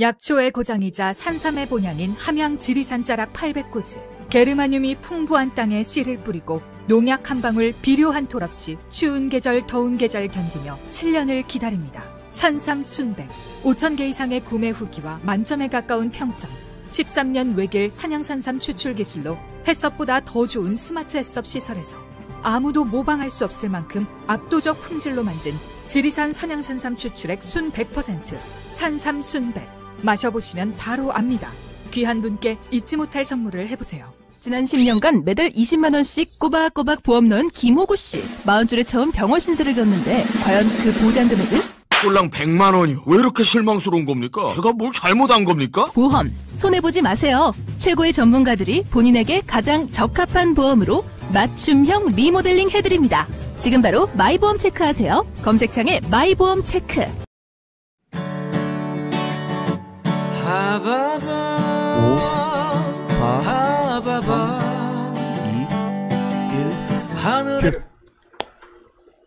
약초의 고장이자 산삼의 본향인 함양 지리산 자락 800고지. 게르마늄이 풍부한 땅에 씨를 뿌리고 농약 한 방울 비료 한 톨 없이 추운 계절 더운 계절 견디며 7년을 기다립니다. 산삼 순백 5,000개 이상의 구매 후기와 만점에 가까운 평점 13년 외길 산양산삼 추출 기술로 햇섭보다 더 좋은 스마트 햇섭 시설에서 아무도 모방할 수 없을 만큼 압도적 품질로 만든 지리산 산양산삼 추출액 순 100% 산삼 순백 마셔보시면 바로 압니다. 귀한 분께 잊지 못할 선물을 해보세요. 지난 10년간 매달 20만 원씩 꼬박꼬박 보험 넣은 김호구 씨. 40줄에 처음 병원 신세를 졌는데 과연 그 보장 금액은? 꼴랑 100만 원이요. 왜 이렇게 실망스러운 겁니까? 제가 뭘 잘못한 겁니까? 보험 손해 보지 마세요. 최고의 전문가들이 본인에게 가장 적합한 보험으로 맞춤형 리모델링 해드립니다. 지금 바로 마이보험 체크하세요. 검색창에 마이보험 체크.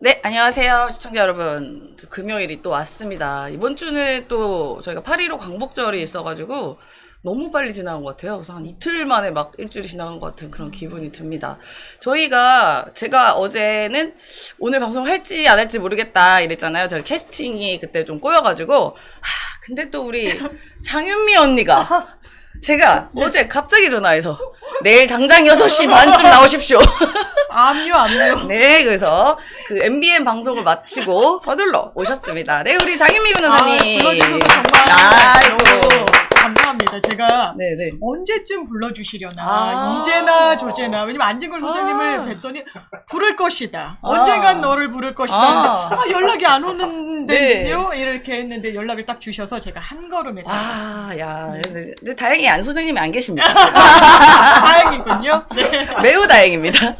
네, 안녕하세요. 시청자 여러분. 금요일이 또 왔습니다. 이번 주는 또 저희가 8.15 광복절이 있어가지고 너무 빨리 지나간 것 같아요. 그래서 한 이틀 만에 막 일주일이 지나간 것 같은 그런 기분이 듭니다. 저희가, 제가 어제는 오늘 방송 할지 안 할지 모르겠다 이랬잖아요. 저희 캐스팅이 그때 좀 꼬여가지고. 하, 근데 또 우리 장윤미 언니가 제가 어제 갑자기 전화해서 내일 당장 6시 반쯤 나오십시오. 암요, 암요. 네, 그래서 그 MBN 방송을 마치고 서둘러 오셨습니다. 네, 우리 장윤미 변호사님. 아, 불러주셔서 정말 아이고. 감사합니다. 제가 네, 네. 언제쯤 불러주시려나 아. 이제나 저제나 왜냐면 안진걸 소장님을 아. 뵀더니 부를 것이다. 언젠간 너를 부를 것이다. 아. 아, 연락이 안 오는데요. 이렇게 했는데 연락을 딱 주셔서 제가 한 걸음에 달렸습니다. 아, 야. 근데, 근데 다행히 안 소장님이 안 계십니다. 다행이군요. 네. 매우 다행입니다.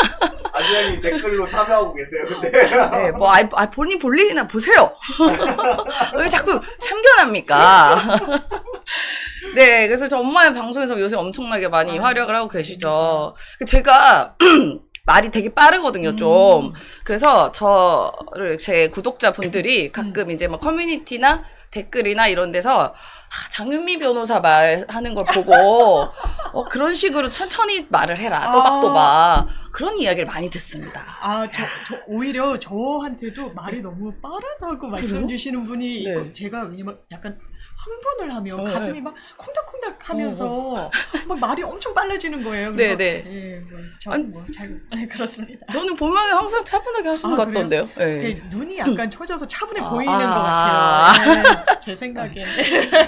아주장님 댓글로 참여하고 계세요. 근데 네, 뭐, 아, 아, 본인 볼 일이나 보세요. 왜 자꾸 참견합니까? 네, 그래서 저 엄마의 방송에서 요새 엄청나게 많이 활약을 하고 계시죠. 제가 말이 되게 빠르거든요, 좀. 그래서 저를 제 구독자 분들이 가끔 이제 막 커뮤니티나 댓글이나 이런 데서 아, 장윤미 변호사 말하는 걸 보고 어, 그런 식으로 천천히 말을 해라, 또박또박. 그런 이야기를 많이 듣습니다. 아, 저, 저, 오히려 저한테도 말이 너무 빠르다고 말씀 주시는 분이 네. 있고, 제가 왜냐면 약간 흥분을 하면 어, 가슴이 막 콩닥콩닥 하면서 막 말이 엄청 빨라지는 거예요. 그래서, 네, 네. 예, 뭐, 저, 아니, 뭐, 잘, 네, 그렇습니다. 저는 보면 항상 차분하게 하시는 아, 것? 같던데요. 네. 그 눈이 약간 처져서 차분해 아, 보이는 아. 것 같아요. 네, 제 생각에.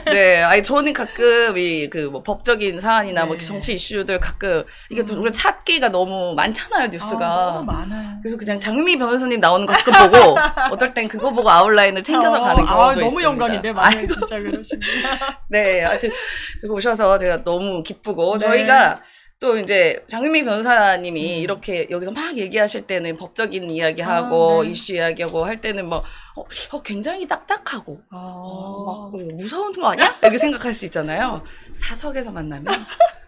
네, 아니 저는 가끔 이 그 뭐 법적인 사안이나 뭐 네. 정치 이슈들 가끔 이게 우리가 찾기가 너무 많 잖아요 뉴스가. 아, 너무 많아요. 그래서 그냥 장미 변호사님 나오는 거 가끔 보고 어떨 땐 그거 보고 아웃라인을 챙겨서 어, 가는 경우도 아, 있습니다. 너무 영광인데, 많이 아이고, 진짜 그러십니다. 네, 하여튼 오셔서 제가 너무 기쁘고 네. 저희가 또 이제 장윤미 변호사님이 음. 이렇게 여기서 막 얘기하실 때는 법적인 이야기하고 아, 네. 이슈 이야기하고 할 때는 뭐 어, 어, 굉장히 딱딱하고 아, 어, 막 무서운 거 아니야? 이렇게 생각할 수 있잖아요. 사석에서 만나면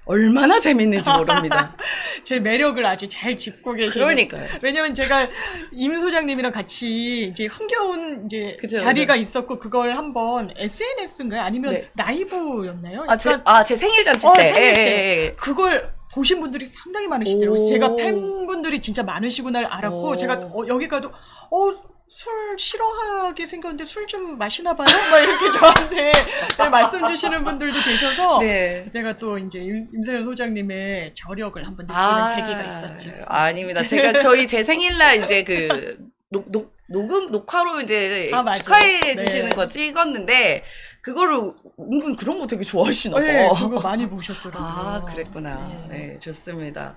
얼마나 재밌는지 모릅니다. 제 매력을 아주 잘 짚고 계시는 그러니까요. 왜냐면 제가 임 소장님이랑 같이 이제 흥겨운 이제 그죠, 자리가 그죠. 있었고 그걸 한번 SNS인가요? 아니면 네. 라이브였나요? 아, 제, 아, 제 생일 잔치 어, 때. 생일 때. 예, 예, 예. 그걸 보신 분들이 상당히 많으시더라고요. 제가 팬분들이 진짜 많으시구나를 알았고 오. 제가 어, 여기 가도 어, 술 싫어하게 생겼는데 술 좀 마시나 봐요? 막 이렇게 저한테 네, 말씀 주시는 분들도 계셔서 네. 내가 또 이제 임- 임세현 소장님의 저력을 한번 느끼는 아, 계기가 있었지. 아닙니다. 제가 저희 제 생일날 이제 그 녹, 녹, 녹음, 녹화로 이제 아. 축하해 네. 주시는 거 찍었는데, 그거를 은근 그런 거 되게 좋아하시나 봐. 네, 그거 많이 보셨더라고요. 아, 그랬구나. 네. 네, 좋습니다.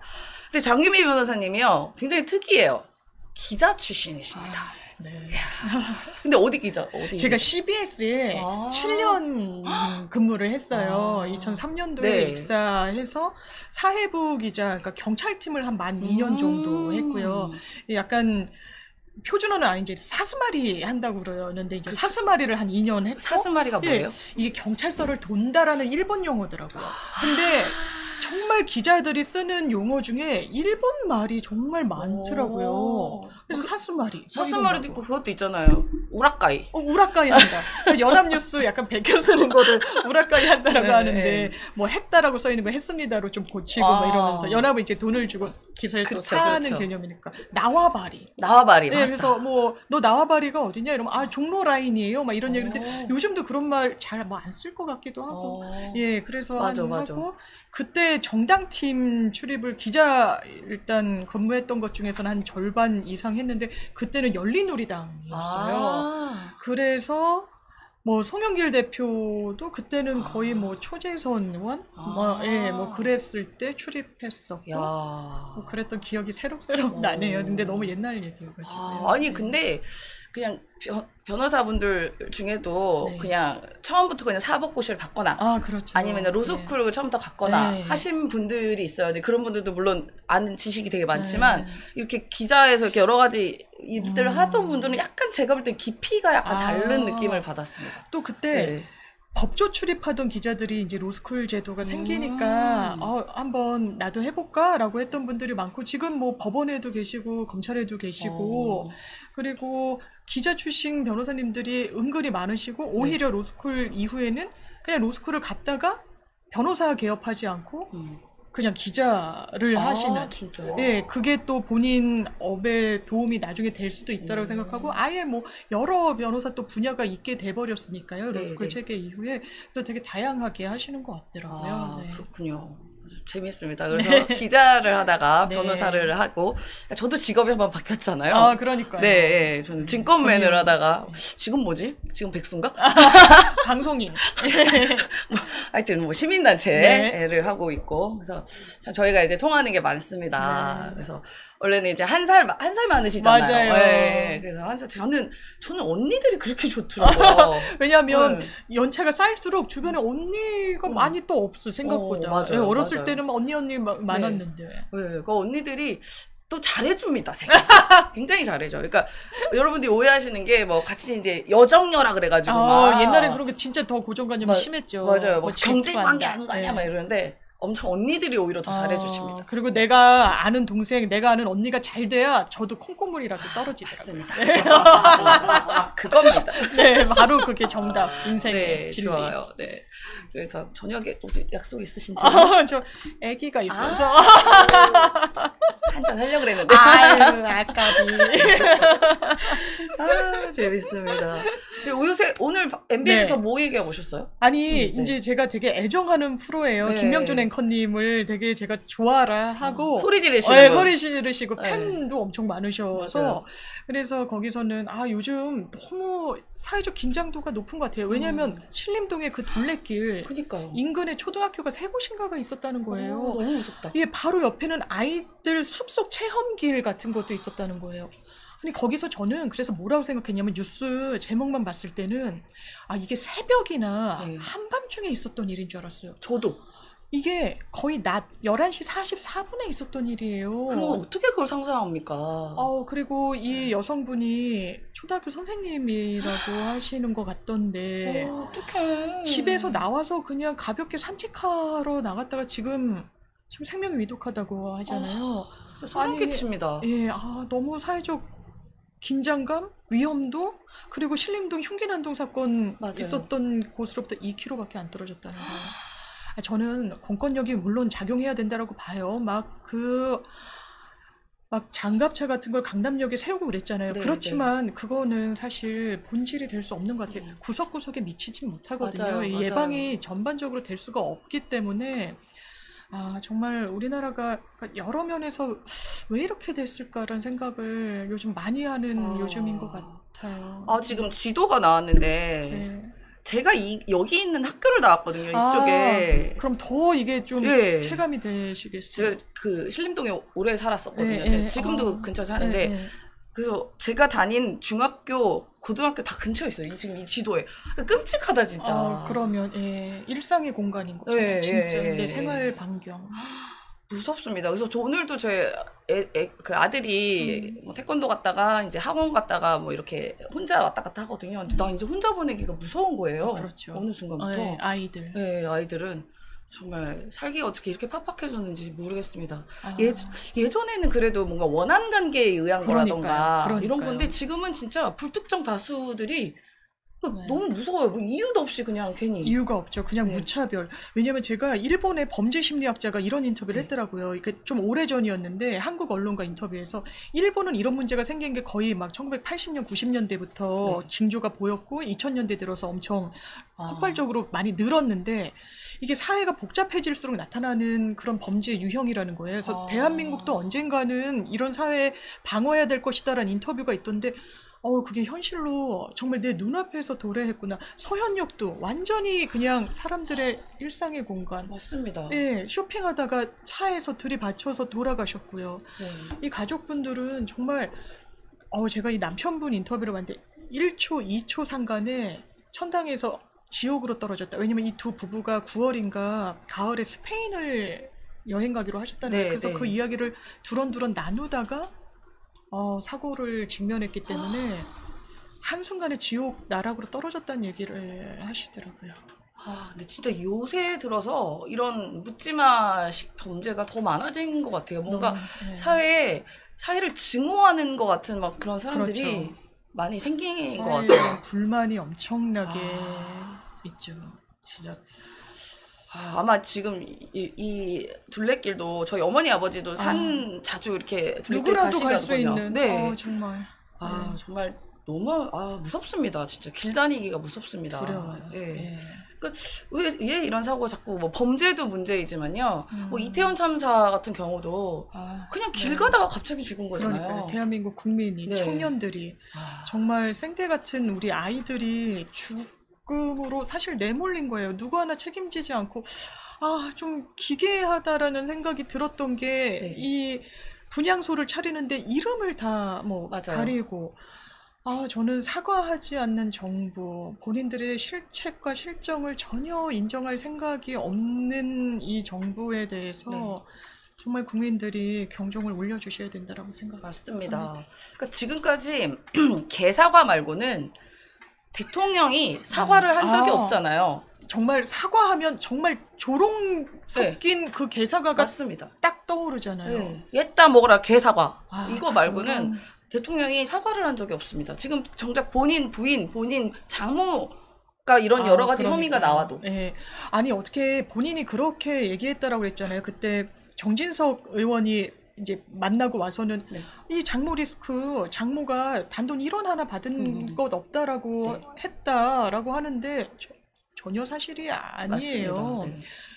근데 장규미 변호사님이요, 굉장히 특이해요. 기자 출신이십니다. 네. 근데 어디 기자? 어디? 제가 CBS에 아. 7년 근무를 했어요. 아. 2003년도에 네. 입사해서 사회부 기자, 그러니까 경찰팀을 한 만 2년 정도 음. 했고요. 약간 표준어는 아닌지 사스마리 한다고 그러는데 이제 사스마리를 한 2년 했고 사스마리가 예, 뭐예요? 이게 경찰서를 돈다라는 일본 용어더라고요. 근데 정말 기자들이 쓰는 용어 중에 일본 말이 정말 많더라고요. 오. 그래서 사스마리. 사스마리도 있고 그것도 있잖아요. 우라카이. 어, 우라카이 한다. 연합뉴스 약간 베껴 쓰는 거를 우라카이 한다라고 네, 하는데 네. 뭐 했다라고 써 있는 거 했습니다로 좀 고치고 뭐 아. 이러면서 연합은 이제 돈을 주고 기사를 또 그렇죠, 사는 그렇죠. 개념이니까 나와바리. 나와바리. 네, 그래서 뭐 너 나와바리가 어디냐 이러면 아 종로 라인이에요. 막 이런 얘기인데 어. 요즘도 그런 말 잘 뭐 안 쓸 것 같기도 하고. 어. 예, 그래서 맞아, 한- 맞아. 하고 그때 정당팀 출입을 기자 일단 근무했던 것 중에서는 한 절반 이상 했는데 그때는 열린우리당이었어요. 아. 그래서 뭐 송영길 대표도 그때는 거의 아. 뭐 초재선 의원 아. 뭐, 예, 뭐 그랬을 때 출입했었고 야. 뭐 그랬던 기억이 새록새록 어. 나네요. 근데 너무 옛날 얘기여가지고. 아, 아니 근데 그냥 변, 변호사분들 중에도 네. 그냥 처음부터 그냥 사법고시를 받거나 아 그렇죠. 아니면 로스쿨을 처음부터 갔거나 네. 하신 분들이 있어요. 근데 그런 분들도 물론 아는 지식이 되게 많지만 네. 이렇게 기자에서 이렇게 여러 가지 일들을 음. 하던 분들은 약간 제가 볼 때 깊이가 약간 아. 다른 느낌을 받았습니다. 또 그때 네. 법조 출입하던 기자들이 이제 로스쿨 제도가 생기니까 음. 어, 한번 나도 해볼까라고 했던 분들이 많고 지금 뭐 법원에도 계시고 검찰에도 계시고 어. 그리고 기자 출신 변호사님들이 은근히 많으시고 오히려 로스쿨 이후에는 그냥 로스쿨을 갔다가 변호사 개업하지 않고 음. 그냥 기자를 아, 하시는 진짜요? 예, 그게 또 본인 업에 도움이 나중에 될 수도 있다고 음. 생각하고 아예 뭐 여러 변호사 또 분야가 있게 돼 버렸으니까요. 네, 로스쿨 네. 체계 이후에 그래서 되게 다양하게 하시는 것 같더라고요. 아, 네. 그렇군요. 재밌습니다. 그래서 기자를 하다가 네. 변호사를 하고 저도 직업이 한번 바뀌었잖아요. 아, 그러니까요. 네, 예, 저는 증권맨을 금융. 하다가 지금 뭐지? 지금 백수인가? 방송인. 하여튼 뭐 네. 시민단체를 하고 있고 그래서 참 저희가 이제 통하는 게 많습니다. 네. 그래서 원래는 이제 한 살 한 살 많으시잖아요. 맞아요. 네, 그래서 한 살 저는 저는 언니들이 그렇게 좋더라고요. 왜냐하면 네. 연차가 쌓일수록 주변에 언니가 음. 많이 또 없어 생각보다. 어, 맞아요, 예, 어렸을 맞아요. 때는 막 언니 언니 막 많았는데. 네, 그 언니들이 또 잘해줍니다. 되게. 굉장히 잘해줘. 그러니까 여러분들이 오해하시는 게 뭐 같이 이제 여정녀라 그래가지고 아, 막 옛날에 그런 게 진짜 더 고정관념이 마- 심했죠. 맞아요. 뭐뭐 경쟁 관계. 하는 거 아니야? 네. 막 이러는데 엄청 언니들이 오히려 더 아, 잘해주십니다. 그리고 내가 아는 동생, 내가 아는 언니가 잘 돼야 저도 콩고물이라도 떨어지더라고요. 맞습니다. 그겁니다. 네, 바로 그게 정답, 인생의 네, 진리. 좋아요. 네. 그래서 저녁에 어디 약속 있으신지 아, 저 아기가 있어서 한잔 하려고 그랬는데. 아유 아까비. 아, 재밌습니다. 저 요새 오늘 MBN에서 네. 뭐 얘기하고 오셨어요? 아니 음, 네. 이제 제가 되게 애정하는 프로예요. 네. 김명준 앵 커님을 되게 제가 좋아라 하고 소리 지르시는 네, 분. 소리 지르시고 네. 팬도 엄청 많으셔서 맞아요. 그래서 거기서는 아 요즘 너무 사회적 긴장도가 높은 것 같아요. 왜냐하면 음. 신림동의 그 둘레길 그니까요. 인근에 초등학교가 세 곳인가가 있었다는 거예요. 어, 너무 무섭다. 이게 바로 옆에는 아이들 숲속 체험길 같은 것도 있었다는 거예요. 아니 거기서 저는 그래서 뭐라고 생각했냐면 뉴스 제목만 봤을 때는 아 이게 새벽이나 네. 한밤중에 있었던 일인 줄 알았어요. 저도. 이게 거의 낮 11시 44분에 있었던 일이에요. 그럼 어떻게 그걸 상상합니까? 어, 그리고 이 여성분이 초등학교 선생님이라고 하시는 것 같던데 어, 어떡해. 집에서 나와서 그냥 가볍게 산책하러 나갔다가 지금 지금 생명이 위독하다고 하잖아요. 진짜 소름 끼칩니다. 예, 아 너무 사회적 긴장감, 위험도 그리고 신림동 흉기난동 사건 맞아요. 있었던 곳으로부터 2km밖에 안 떨어졌다는 거예요. 아, 저는 공권력이 물론 작용해야 된다라고 봐요. 막그 막 장갑차 같은 걸 강남역에 세우고 그랬잖아요. 네, 그렇지만 그거는 사실 본질이 될 수 없는 것 같아요. 음. 구석구석에 미치진 못하거든요. 맞아요, 이 맞아요. 예방이 전반적으로 될 수가 없기 때문에 아 정말 우리나라가 여러 면에서 왜 이렇게 됐을까라는 생각을 요즘 많이 하는 아. 요즘인 것 같아요. 아, 지금 지도가 나왔는데, 네. 제가 이, 여기 있는 학교를 나왔거든요, 아, 이쪽에. 그럼 더 이게 좀 예. 체감이 되시겠어요. 제가 그 신림동에 오래 살았었거든요. 네, 네. 지금도 아. 근처에 사는데, 네, 네. 그래서 제가 다닌 중학교, 고등학교 다 근처에 있어요. 이- 지금 이 지도에. 그러니까 끔찍하다, 진짜. 아, 그러면 예, 일상의 공간인 거죠. 예, 진짜 내 예. 생활 반경. 무섭습니다. 그래서 저 오늘도 제 애, 애- 그 아들이 음. 뭐 태권도 갔다가 이제 학원 갔다가 뭐 이렇게 혼자 왔다 갔다 하거든요. 근데 나 이제 혼자 보내기가 무서운 거예요. 그렇죠. 어느 순간부터. 예, 아이들. 네, 아이들은. 정말 살기가 어떻게 이렇게 팍팍해졌는지 모르겠습니다. 아. 예, 예전에는 그래도 뭔가 원한 관계에 의한 거라던가 그러니까요. 이런 그러니까요. 건데 지금은 진짜 불특정 다수들이 네. 너무 무서워요. 뭐 이유도 없이 그냥 괜히. 이유가 없죠. 그냥 네. 무차별. 왜냐면 제가 일본의 범죄 심리학자가 이런 인터뷰를 네. 했더라고요. 이게 좀 오래 전이었는데 한국 언론과 인터뷰에서 일본은 이런 문제가 생긴 게 거의 막 1980년, 90년대부터 네. 징조가 보였고 2000년대 들어서 엄청 아. 폭발적으로 많이 늘었는데 이게 사회가 복잡해질수록 나타나는 그런 범죄 유형이라는 거예요. 그래서 아. 대한민국도 언젠가는 이런 사회 방어해야 될 것이다라는 인터뷰가 있던데 어, 그게 현실로 정말 내 눈앞에서 도래했구나. 서현역도 완전히 그냥 사람들의 일상의 공간. 맞습니다. 예, 쇼핑하다가 차에서 들이받쳐서 돌아가셨고요. 네. 이 가족분들은 정말, 어, 제가 이 남편분 인터뷰를 봤는데 1초, 2초 상간에 천당에서 지옥으로 떨어졌다. 왜냐면 이 두 부부가 9월인가 가을에 스페인을 여행 가기로 하셨다는 네. 그래서 네. 그 이야기를 두런두런 나누다가 어, 사고를 직면했기 때문에 한순간에 지옥 나락으로 떨어졌다는 얘기를 하시더라고요. 아, 근데 진짜 요새 들어서 이런 묻지마식 범죄가 더 많아진 것 같아요. 뭔가 너무, 네. 사회에 사회를 증오하는 것 같은 막 그런 사람들이 그렇죠. 많이 생긴 것 같아요. 불만이 엄청나게 아. 있죠. 진짜 아, 아마 지금 이, 이 둘레길도 저희 어머니 아버지도 산 자주 이렇게 둘레길 누구라도 갈 수. 있는. 네. 어, 정말 아 정말 너무 아 무섭습니다. 진짜 길 다니기가 무섭습니다. 두려워요. 예. 예. 왜, 왜 이런 사고가 자꾸 뭐 범죄도 문제이지만요. 음. 뭐 이태원 참사 같은 경우도 아, 그냥 길 네. 가다가 갑자기 죽은 거잖아요. 그러니까요. 대한민국 국민이 네. 청년들이 아, 정말 생태 같은 우리 아이들이 죽 음으로 사실 내몰린 거예요. 누구 하나 책임지지 않고 아 좀 기괴하다라는 생각이 들었던 게 네. 이 분향소를 차리는데 이름을 다 뭐. 가리고 아 저는 사과하지 않는 정부 본인들의 실책과 실정을 전혀 인정할 생각이 없는 이 정부에 대해서 네. 정말 국민들이 경종을 울려주셔야 된다라고 생각합니다. 맞습니다. 그러니까 지금까지 개사과 말고는 대통령이 사과를 한 적이 아. 없잖아요. 정말 사과하면 정말 조롱 섞인 그 개사과가 맞습니다. 딱 떠오르잖아요. 네. 옛다 먹어라 개사과. 아, 이거 말고는 그런- 대통령이 사과를 한 적이 없습니다. 지금 정작 본인 부인, 본인 장모가 이런 여러 아, 가지 혐의가 그러니까요. 나와도 네. 아니 어떻게 본인이 그렇게 얘기했다라고 그랬잖아요. 그때 정진석 의원이 이제 만나고 와서는 네. 이 장모 리스크 장모가 단돈 1원 하나 받은 음. 것 없다라고 네. 했다라고 하는데 저- 전혀 사실이 아니에요.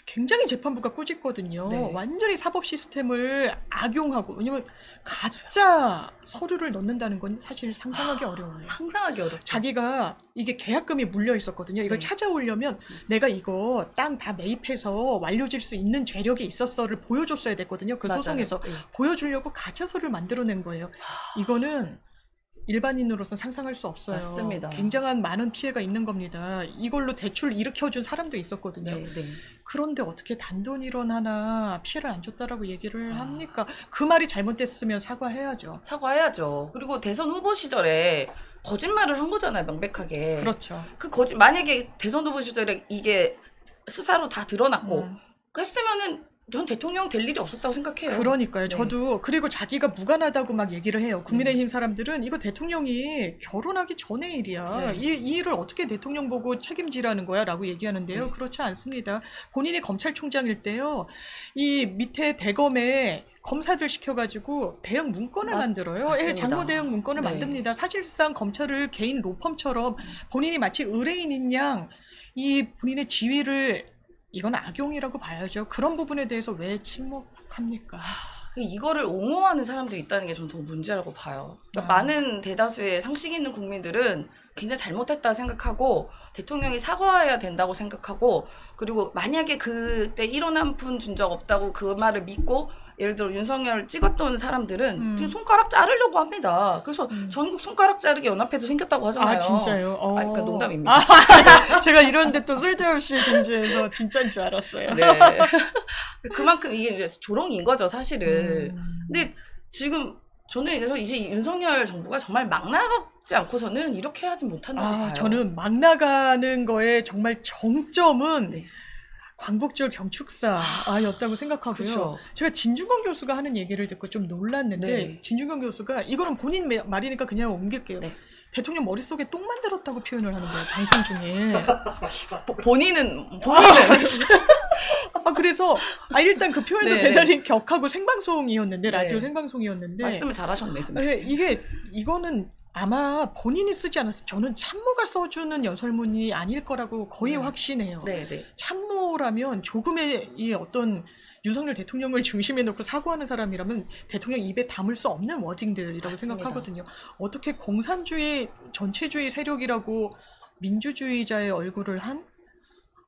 굉장히 재판부가 꾸짖거든요. 네. 완전히 사법 시스템을 악용하고 왜냐면 가짜 서류를 넣는다는 건 사실 상상하기 어려워요. 상상하기 어렵죠. 자기가 이게 계약금이 물려 있었거든요. 이걸 네. 찾아오려면 내가 이거 땅 다 매입해서 완료질 수 있는 재력이 있었어를 보여줬어야 됐거든요. 그 맞아요. 소송에서 네. 보여주려고 가짜서를 만들어낸 거예요. 이거는 일반인으로서 상상할 수 없어요. 맞습니다. 굉장한 많은 피해가 있는 겁니다. 이걸로 대출 일으켜준 사람도 있었거든요. 네, 네. 그런데 어떻게 단돈 1원 하나 피해를 안 줬다라고 얘기를 아. 합니까? 그 말이 잘못됐으면 사과해야죠. 사과해야죠. 그리고 대선 후보 시절에 거짓말을 한 거잖아요, 명백하게. 그렇죠. 그 거짓 만약에 대선 후보 시절에 이게 수사로 다 드러났고 음. 했으면은 전 대통령 될 일이 없었다고 생각해요. 그러니까요. 네. 저도 그리고 자기가 무관하다고 막 얘기를 해요. 국민의힘 사람들은 이거 대통령이 결혼하기 전의 일이야. 네. 이, 이 일을 어떻게 대통령 보고 책임지라는 거야라고 얘기하는데요. 네. 그렇지 않습니다. 본인이 검찰총장일 때요. 이 밑에 대검에 검사들 시켜가지고 대응 문건을 맞- 만들어요. 예, 맞습니다. 장모 대응 문건을 네. 만듭니다. 사실상 검찰을 개인 로펌처럼 본인이 마치 의뢰인인 양 이 본인의 지위를 이건 악용이라고 봐야죠. 그런 부분에 대해서 왜 침묵합니까? 이거를 옹호하는 사람들이 있다는 게 저는 더 문제라고 봐요. 그러니까 아. 많은 대다수의 상식 있는 국민들은 굉장히 잘못했다 생각하고 대통령이 사과해야 된다고 생각하고 그리고 만약에 그때 일어난 분 준 적 없다고 그 말을 믿고 예를 들어 윤석열 찍었던 사람들은 음. 지금 손가락 자르려고 합니다. 그래서 음. 전국 손가락 자르기 연합회도 생겼다고 하잖아요. 아 진짜요? 어. 아, 그러니까 농담입니다. 아, 제가 이런데 또 쓸데없이 존재해서 진짜인 줄 알았어요. 네. 그만큼 이게 이제 조롱인 거죠, 사실은. 음. 근데 지금 저는 그래서 이제 윤석열 정부가 정말 막 나가지 않고서는 이렇게 하지 못한다고 아, 봐요. 저는 막 나가는 거에 정말 정점은 네. 광복절 경축사였다고 생각하고요. 그쵸. 제가 진중권 교수가 하는 얘기를 듣고 좀 놀랐는데 네. 진중권 교수가 이거는 본인 매- 말이니까 그냥 옮길게요. 네. 대통령 머릿속에 똥 만들었다고 표현을 하는 거예요. 방송 중에. 보- 본인은 본인은 아 그래서 아 일단 그 표현도 네, 대단히 격하고 생방송이었는데 라디오 네. 생방송이었는데 말씀을 잘하셨네. 근데. 네, 이게 이거는 아마 본인이 쓰지 않았어요. 저는 참모가 써주는 연설문이 아닐 거라고 거의 네. 확신해요. 네, 네. 참모라면 조금의 이 어떤 윤석열 대통령을 중심에 놓고 사고하는 사람이라면 대통령 입에 담을 수 없는 워딩들이라고 맞습니다. 생각하거든요. 어떻게 공산주의 전체주의 세력이라고 민주주의자의 얼굴을 한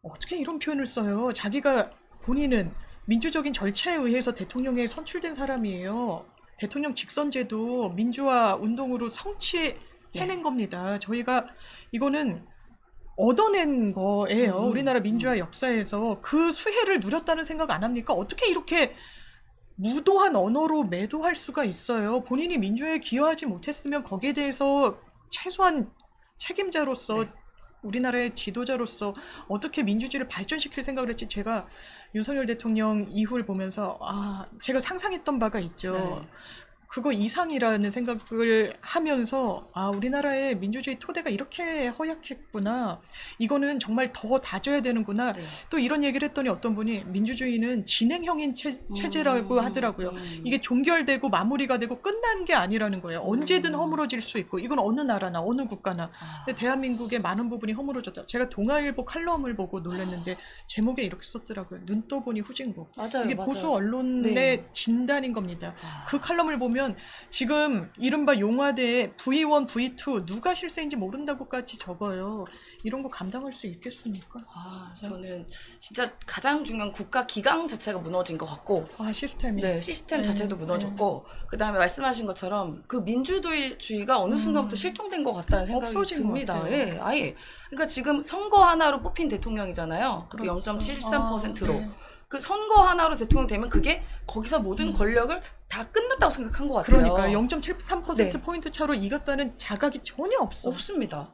어떻게 이런 표현을 써요? 자기가 본인은 민주적인 절차에 의해서 대통령에 선출된 사람이에요. 대통령 직선제도 민주화 운동으로 성취해낸 예. 겁니다. 저희가 이거는 얻어낸 거예요. 음, 우리나라 민주화 역사에서 그 수혜를 누렸다는 생각 안 합니까? 어떻게 이렇게 무도한 언어로 매도할 수가 있어요? 본인이 민주화에 기여하지 못했으면 거기에 대해서 최소한 책임자로서 네. 우리나라의 지도자로서 어떻게 민주주의를 발전시킬 생각을 했지 제가 윤석열 대통령 이후를 보면서 아 제가 상상했던 바가 있죠. 네. 그거 이상이라는 생각을 하면서 아 우리나라의 민주주의 토대가 이렇게 허약했구나 이거는 정말 더 다져야 되는구나 네. 또 이런 얘기를 했더니 어떤 분이 민주주의는 진행형인 체, 체제라고 음, 하더라고요 음. 이게 종결되고 마무리가 되고 끝난 게 아니라는 거예요 언제든 음. 허물어질 수 있고 이건 어느 나라나 어느 국가나 아, 근데 대한민국의 많은 부분이 허물어졌다 제가 동아일보 칼럼을 보고 놀랐는데 제목에 이렇게 썼더라고요 눈 떠보니 후진국 맞아요. 이게 맞아요. 보수 언론의 네. 진단인 겁니다 아, 그 칼럼을 보면 지금 이른바 용화대에 V1, V2 누가 실세인지 모른다고까지 적어요. 이런 거 감당할 수 있겠습니까? 아, 진짜. 저는 진짜 가장 중요한 국가 기강 자체가 무너진 것 같고 아 시스템이. 네, 시스템 네, 자체도 무너졌고 그다음에 말씀하신 것처럼 그 민주주의가 어느 순간부터 음. 실종된 것 같다는 생각이 없어진 것 듭니다. 예, 아예. 그러니까 지금 선거 하나로 뽑힌 대통령이잖아요. 그렇죠. 0.73%로. 아, 네. 그 선거 하나로 대통령 되면 그게 거기서 모든 음. 권력을 다 끝났다고 생각한 것 같아요. 그러니까 0.73% 네. 포인트 차로 이겼다는 자각이 전혀 없어. 없습니다.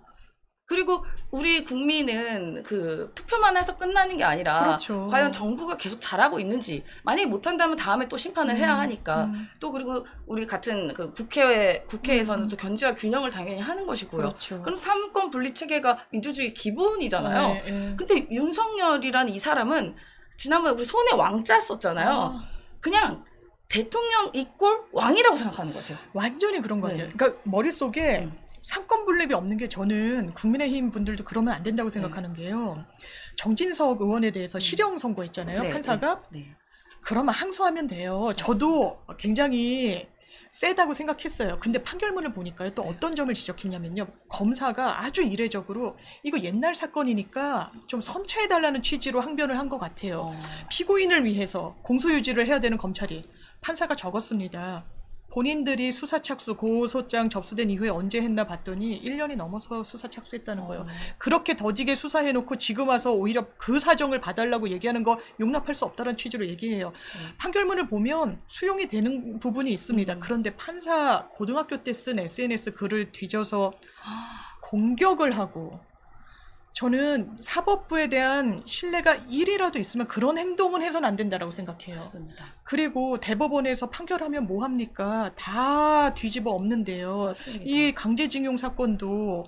그리고 우리 국민은 그 투표만 해서 끝나는 게 아니라 그렇죠. 과연 정부가 계속 잘하고 있는지 만약에 못한다면 다음에 또 심판을 해야 음, 하니까 음. 또 그리고 우리 같은 그 국회 국회에서는 음. 또 견제와 균형을 당연히 하는 것이고요. 그렇죠. 그럼 삼권 분립 체계가 민주주의 기본이잖아요. 네, 네. 근데 윤석열이라는 이 사람은 지난번에 우리 손에 왕자 썼잖아요. 아, 그냥 대통령 이꼴 왕이라고 생각하는 것 같아요. 완전히 그런 것 네. 같아요. 그러니까 머릿속에 음. 삼권 분립이 없는 게 저는 국민의힘 분들도 그러면 안 된다고 생각하는 게요. 정진석 의원에 대해서 실형 선고했잖아요. 네, 판사가. 네. 그러면 항소하면 돼요. 저도 굉장히 세다고 생각했어요. 근데 판결문을 보니까요. 또 네. 어떤 점을 지적했냐면요. 검사가 아주 이례적으로 이거 옛날 사건이니까 좀 선처해달라는 취지로 항변을 한 것 같아요. 어. 피고인을 위해서 공소유지를 해야 되는 검찰이 판사가 적었습니다. 본인들이 수사 착수 고소장 접수된 이후에 언제 했나 봤더니 1년이 넘어서 수사 착수했다는 거예요. 그렇게 더디게 수사해 놓고 지금 와서 오히려 그 사정을 봐달라고 얘기하는 거 용납할 수 없다는 취지로 얘기해요. 음. 판결문을 보면 수용이 되는 부분이 있습니다. 음. 그런데 판사 고등학교 때 쓴 SNS 글을 뒤져서 공격을 하고 저는 사법부에 대한 신뢰가 1이라도 있으면 그런 행동은 해서는 안 된다라고 생각해요. 맞습니다. 그리고 대법원에서 판결하면 뭐 합니까? 다 뒤집어 엎는데요. 맞습니다. 이 강제징용 사건도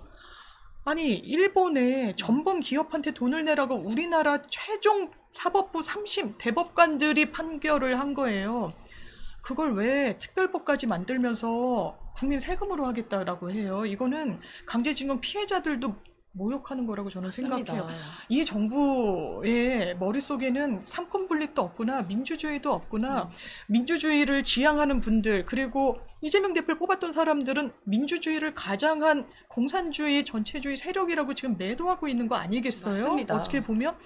아니 일본에 전범 기업한테 돈을 내라고 우리나라 최종 사법부 3심 대법관들이 판결을 한 거예요. 그걸 왜 특별법까지 만들면서 국민 세금으로 하겠다라고 해요. 이거는 강제징용 피해자들도 모욕하는 거라고 저는 맞습니다. 생각해요. 이 정부의 머릿속에는 삼권 분립도 없구나, 민주주의도 없구나, 음. 민주주의를 지향하는 분들, 그리고 이재명 대표를 뽑았던 사람들은 민주주의를 가장한 공산주의, 전체주의 세력이라고 지금 매도하고 있는 거 아니겠어요? 맞습니다. 어떻게 보면.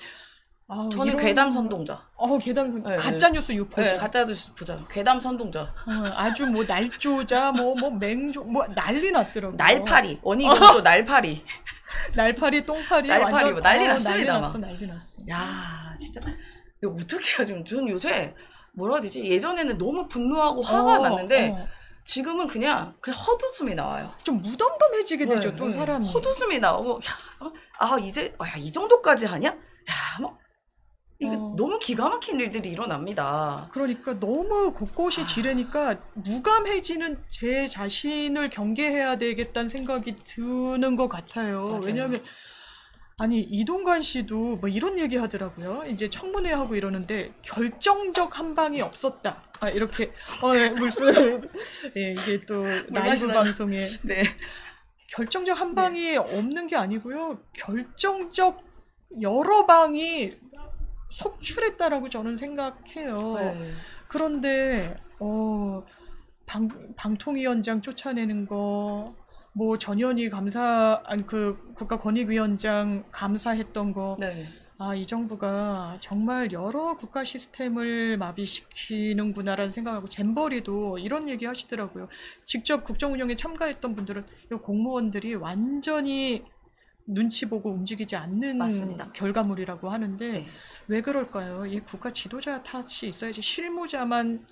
아우, 저는 이런- 괴담 선동자. 어, 괴담 선 네, 가짜 뉴스 유포자. 네, 가짜 뉴스 보자. 괴담 선동자. 어, 아주 뭐 날조자, 뭐, 뭐 맹조, 뭐 난리 났더라고요. 날파리. 원희룡조 날파리. 날파리, 똥파리. 날파리, 완전- 뭐 난리 어, 났습니다, 난리 막. 났어, 난리 났어. 야, 진짜. 이거 어떻게 해야 지 저는 요새 뭐라 해야 되지? 예전에는 너무 분노하고 화가 어, 났는데 어. 지금은 그냥 그냥 헛웃음이 나와요. 좀 무덤덤해지게 되죠, 네, 또 네. 사람이. 헛웃음이 나오고 야, 어, 아 이제 아, 이 정도까지 하냐? 야, 뭐 이게 어. 너무 기가 막힌 일들이 일어납니다. 그러니까 너무 곳곳이 지르니까 무감해지는 제 자신을 경계해야 되겠다는 생각이 드는 것 같아요. 맞아요. 왜냐하면 아니 이동관 씨도 뭐 이런 얘기 하더라고요. 이제 청문회 하고 이러는데 결정적 한 방이 없었다. 아 이렇게 어 예, 무슨 예 이게 또 라이브 방송에 네. 결정적 한 방이 없는 게 아니고요. 결정적 여러 방이 속출했다라고 저는 생각해요. 네. 그런데 어 방, 방통위원장 쫓아내는 거, 뭐 전현희 감사, 아니 그 국가권익위원장 감사했던 거, 네. 아, 이 정부가 정말 여러 국가 시스템을 마비시키는구나라는 생각하고 잼버리도 이런 얘기 하시더라고요. 직접 국정 운영에 참가했던 분들은 이 공무원들이 완전히 눈치 보고 움직이지 않는 맞습니다. 결과물이라고 하는데 네. 왜 그럴까요? 이 국가 지도자 탓이 있어야지 실무자만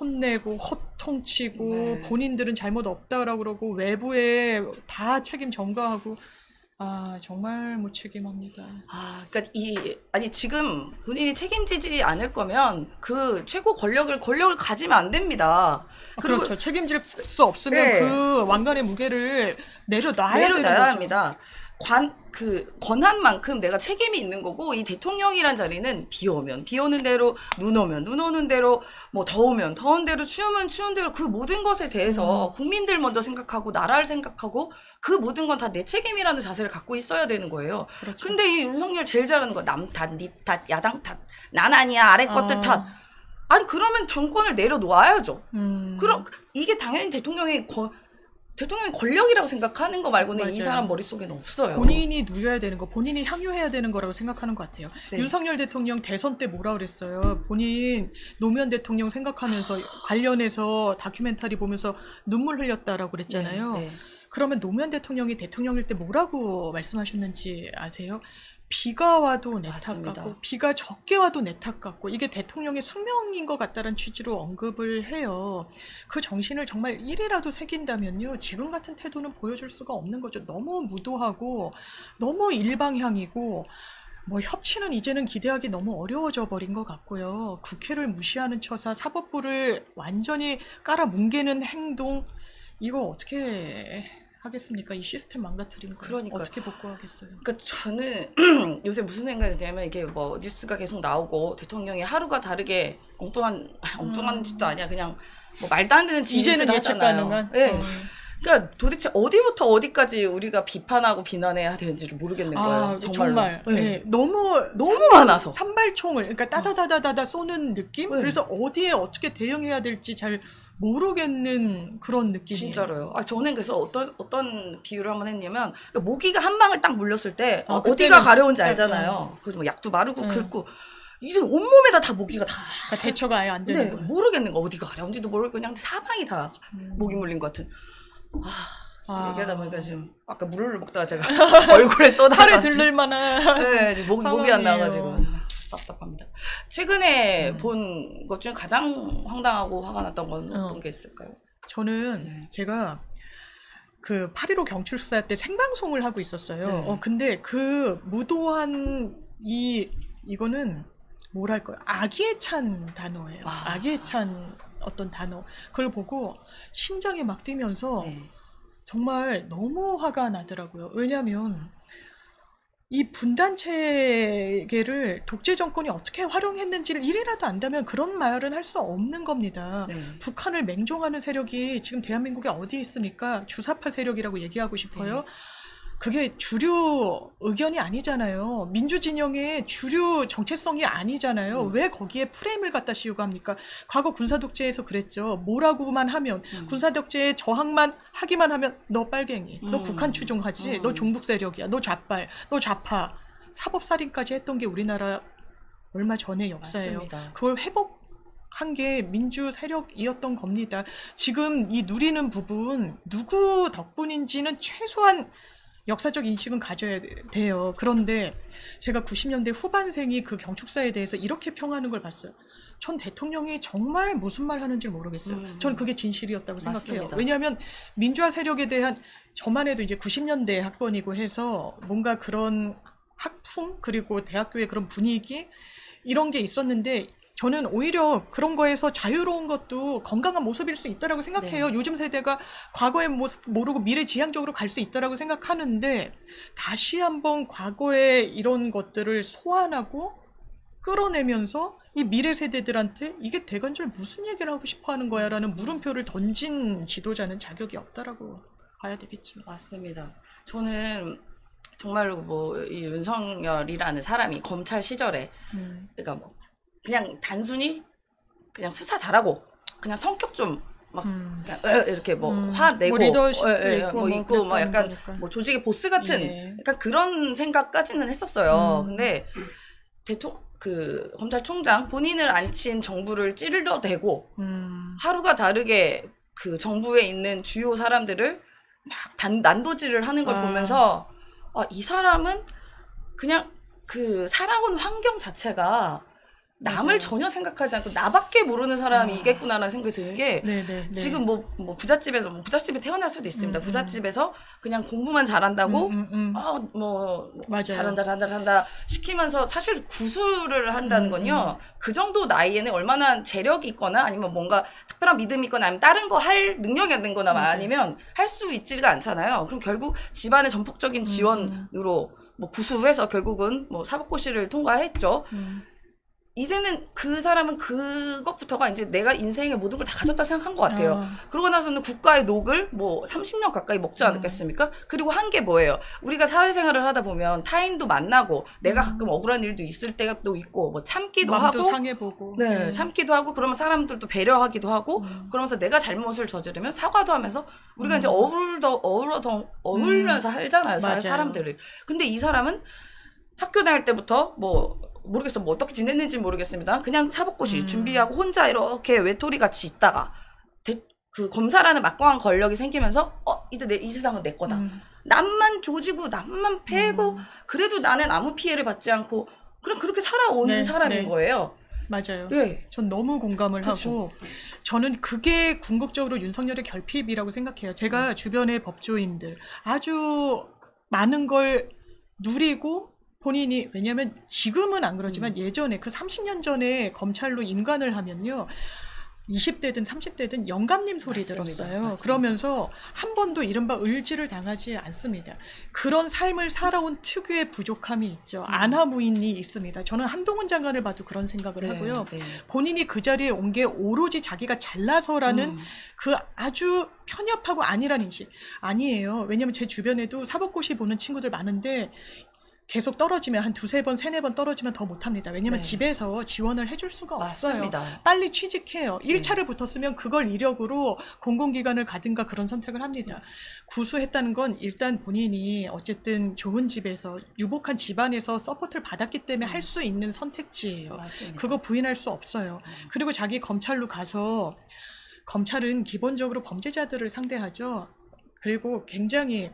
혼내고 헛통치고 네. 본인들은 잘못 없다라고 그러고 외부에 다 책임 전가하고 아 정말 무책임합니다. 아, 그러니까 이 아니 지금 본인이 책임지지 않을 거면 그 최고 권력을 권력을 가지면 안 됩니다. 그리고 그렇죠. 책임질 수 없으면 네. 그 왕관의 무게를 내려놔야 내려놔야. 합니다. 관, 그, 권한만큼 내가 책임이 있는 거고, 이 대통령이란 자리는 비 오면 비 오는 대로, 눈 오면 눈 오는 대로, 뭐 더우면 더운 대로, 추우면 추운 대로, 그 모든 것에 음. 대해서 국민들 먼저 생각하고, 나라를 생각하고, 그 모든 건 다 내 책임이라는 자세를 갖고 있어야 되는 거예요. 그렇죠. 근데 이 윤석열 제일 잘하는 거, 남 탓, 니 탓, 야당 탓, 난 아니야, 아래 것들 아. 탓. 아니, 그러면 정권을 내려놓아야죠. 음. 그럼 이게 당연히 대통령의 권 대통령의 권력이라고 생각하는 거 말고는 이 맞아요. 사람 머릿속에는 없어요. 본인이 누려야 되는 거, 본인이 향유해야 되는 거라고 생각하는 것 같아요. 네. 윤석열 대통령 대선 때 뭐라 그랬어요? 본인 노무현 대통령 생각하면서 관련해서 다큐멘터리 보면서 눈물 흘렸다라고 그랬잖아요. 네, 네. 그러면 노무현 대통령이 대통령일 때 뭐라고 말씀하셨는지 아세요? 비가 와도 내 탓. 같고 비가 적게 와도 내 탓 같고 이게 대통령의 수명인 것 같다는 취지로 언급을 해요. 그 정신을 정말 일이라도 새긴다면요. 지금 같은 태도는 보여줄 수가 없는 거죠. 너무 무도하고 너무 일방향이고 뭐 협치는 이제는 기대하기 너무 어려워져 버린 것 같고요. 국회를 무시하는 처사, 사법부를 완전히 깔아 뭉개는 행동 이거 어떻게 하겠습니까? 이 시스템 망가뜨린 거 그러니까요. 어떻게 복구하겠어요? 그러니까 저는 요새 무슨 생각이 드냐면 이게 뭐 뉴스가 계속 나오고 대통령이 하루가 다르게 엉뚱한 엉뚱한 음. 짓도 아니야 그냥 뭐 말도 안 되는 짓을 하잖아요. 가능한. 네. 어. 그러니까 도대체 어디부터 어디까지 우리가 비판하고 비난해야 되는지를 모르겠는 거예요. 아, 정말로. 정말. 네. 예, 너무 너무 많아서. 산발총을 그러니까 따다다다다다 쏘는 느낌. 네. 그래서 어디에 어떻게 대응해야 될지 잘 모르겠는 그런 느낌이에요. 진짜로요. 아 저는 그래서 어떤 어떤 비유를 한번 했냐면 그러니까 모기가 한 방을 딱 물렸을 때 아, 어, 어디가 가려운지 딱, 알잖아요. 그래서 뭐 약도 마르고 네. 긁고 이제 온몸에다 다 모기가 다 그러니까 대처가 아예 안 되는 네, 거예요. 모르겠는 거 어디가 가려운지도 모르고 그냥 사방이 다 음. 모기 물린 것 같은. 아. 얘기하다 보니까 지금 아까 물을 먹다가 제가 얼굴에 쏟아 살에 들릴 만한 네, 지금 목, 목이 안. 나가지고 답답합니다. 최근에 음. 본것 중에 가장 황당하고 화가 났던 건 어. 어떤 게 있을까요? 저는 네. 제가 그8.15 경출사 때 생방송을 하고 있었어요. 네. 어, 근데 그 무도한 이, 이거는 뭐랄까요. 악의에 찬 단어예요. 아. 악의에 찬 어떤 단어. 그걸 보고 심장이 막 뛰면서 네. 정말 너무 화가 나더라고요. 왜냐하면 이 분단체계를 독재 정권이 어떻게 활용했는지를 일이라도 안다면 그런 말은 할 수 없는 겁니다. 네. 북한을 맹종하는 세력이 지금 대한민국에 어디에 있습니까? 주사파 세력이라고 얘기하고 싶어요. 네. 그게 주류 의견이 아니잖아요. 민주 진영의 주류 정체성이 아니잖아요. 음. 왜 거기에 프레임을 갖다 씌우고 합니까? 과거 군사 독재에서 그랬죠. 뭐라고만 하면 음. 군사 독재에 저항만 하기만 하면 너 빨갱이, 너 음. 북한 추종하지, 음. 너 종북 세력이야, 너 좌빨, 너 좌파, 사법 살인까지 했던 게 우리나라 얼마 전의 역사예요. 맞습니다. 그걸 회복 한 게 민주 세력이었던 겁니다. 지금 이 누리는 부분 누구 덕분인지는 최소한 역사적 인식은 가져야 돼- 돼요. 그런데 제가 90년대 후반생이 그 경축사에 대해서 이렇게 평하는 걸 봤어요. 전 대통령이 정말 무슨 말 하는지 모르겠어요. 음. 전 그게 진실이었다고 생각해요. 맞습니다. 왜냐하면 민주화 세력에 대한 저만 해도 이제 90년대 학번이고 해서 뭔가 그런 학풍 그리고 대학교의 그런 분위기 이런 게 있었는데 저는 오히려 그런 거에서 자유로운 것도 건강한 모습일 수 있다라고 생각해요. 네. 요즘 세대가 과거의 모습 모르고 미래 지향적으로 갈 수 있다라고 생각하는데 다시 한번 과거의 이런 것들을 소환하고 끌어내면서 이 미래 세대들한테 이게 대관절 무슨 얘기를 하고 싶어 하는 거야 라는 물음표를 던진 지도자는 자격이 없다라고 봐야 되겠죠. 맞습니다. 저는 정말로 뭐이 윤석열이라는 사람이 검찰 시절에 음. 그러니까 뭐 그냥 단순히 그냥 수사 잘하고 그냥 성격 좀막 음. 으, 이렇게 뭐 음, 화내고 뭐 리더십도 예, 예, 있고 뭐뭐 있고 막 그랬다는 약간 거니까. 뭐 조직의 보스 같은 예. 약간 그런 생각까지는 했었어요. 음. 근데 대통령 그 검찰총장 본인을 앉힌 정부를 찌르려대고 음. 하루가 다르게 그 정부에 있는 주요 사람들을 막 단, 난도질을 하는 걸 아. 보면서 아, 이 사람은 그냥 그 살아온 환경 자체가 남을 맞아요. 전혀 생각하지 않고 나밖에 모르는 사람이겠구나라는 아. 생각이 드는 게 네네. 네. 지금 뭐, 뭐 부잣집에서 뭐 부잣집에 태어날 수도 있습니다. 음, 음. 부잣집에서 그냥 공부만 잘한다고 음, 음, 음. 아, 뭐, 뭐. 잘한다, 잘한다, 잘한다 시키면서 사실 구술을 한다는 음, 건요. 그 정도 나이에는 얼마나 재력이 있거나 아니면 뭔가 특별한 믿음이 있거나 아니면 다른 거 할 능력이 있는 거나 맞아요. 아니면 할 수 있지가 않잖아요. 그럼 결국 집안의 전폭적인 음, 지원으로 뭐 구수해서 결국은 뭐 사법고시를 통과했죠. 음. 이제는 그 사람은 그것부터가 이제 내가 인생의 모든 걸 다 가졌다 생각한 것 같아요. 아. 그러고 나서는 국가의 녹을 뭐 30년 가까이 먹지 음. 않았겠습니까? 그리고 한 게 뭐예요? 우리가 사회생활을 하다 보면 타인도 만나고 내가 가끔 억울한 일도 있을 때가 또 있고 뭐 참기도 음. 하고 상해보고. 네, 참기도 하고 그러면 사람들도 배려하기도 하고 음. 그러면서 내가 잘못을 저지르면 사과도 하면서 우리가 음. 이제 어울더 어울더 어울면서 살잖아요, 사- 맞아요. 사람들을. 근데 이 사람은 학교 다닐 때부터 뭐 모르겠어 뭐 어떻게 지냈는지 모르겠습니다. 그냥 사법고시 음. 준비하고 혼자 이렇게 외톨이 같이 있다가 대- 그 검사라는 막강한 권력이 생기면서 어 이제 내 이 세상은 내 거다. 음. 남만 조지고 남만 패고 음. 그래도 나는 아무 피해를 받지 않고 그럼 그렇게 살아온 네, 사람인 네. 거예요. 맞아요. 예. 전 너무 공감을 그렇죠. 하고 저는 그게 궁극적으로 윤석열의 결핍이라고 생각해요. 음. 제가 주변의 법조인들 아주 많은 걸 누리고 본인이 왜냐하면 지금은 안 그러지만 음. 예전에 그 30년 전에 검찰로 임관을 하면요. 20대든 30대든 영감님 소리 맞습니다. 들었어요. 맞습니다. 그러면서 한 번도 이른바 을지를 당하지 않습니다. 그런 삶을 살아온 특유의 부족함이 있죠. 안하무인이 있습니다. 저는 한동훈 장관을 봐도 그런 생각을 네, 하고요. 네. 본인이 그 자리에 온 게 오로지 자기가 잘나서라는 음. 그 아주 편협하고 안일한 인식 아니에요. 왜냐면 제 주변에도 사법고시 보는 친구들 많은데 계속 떨어지면 한 두세 번, 세네 번 떨어지면 더 못합니다. 왜냐면 네. 집에서 지원을 해줄 수가 없어요. 맞습니다. 빨리 취직해요. 1차를 붙었으면 그걸 이력으로 공공기관을 가든가 그런 선택을 합니다. 구수했다는 건 일단 본인이 어쨌든 좋은 집에서 유복한 집안에서 support를 받았기 때문에 할 수 있는 선택지예요. 맞습니다. 그거 부인할 수 없어요. 그리고 자기 검찰로 가서 검찰은 기본적으로 범죄자들을 상대하죠. 그리고 굉장히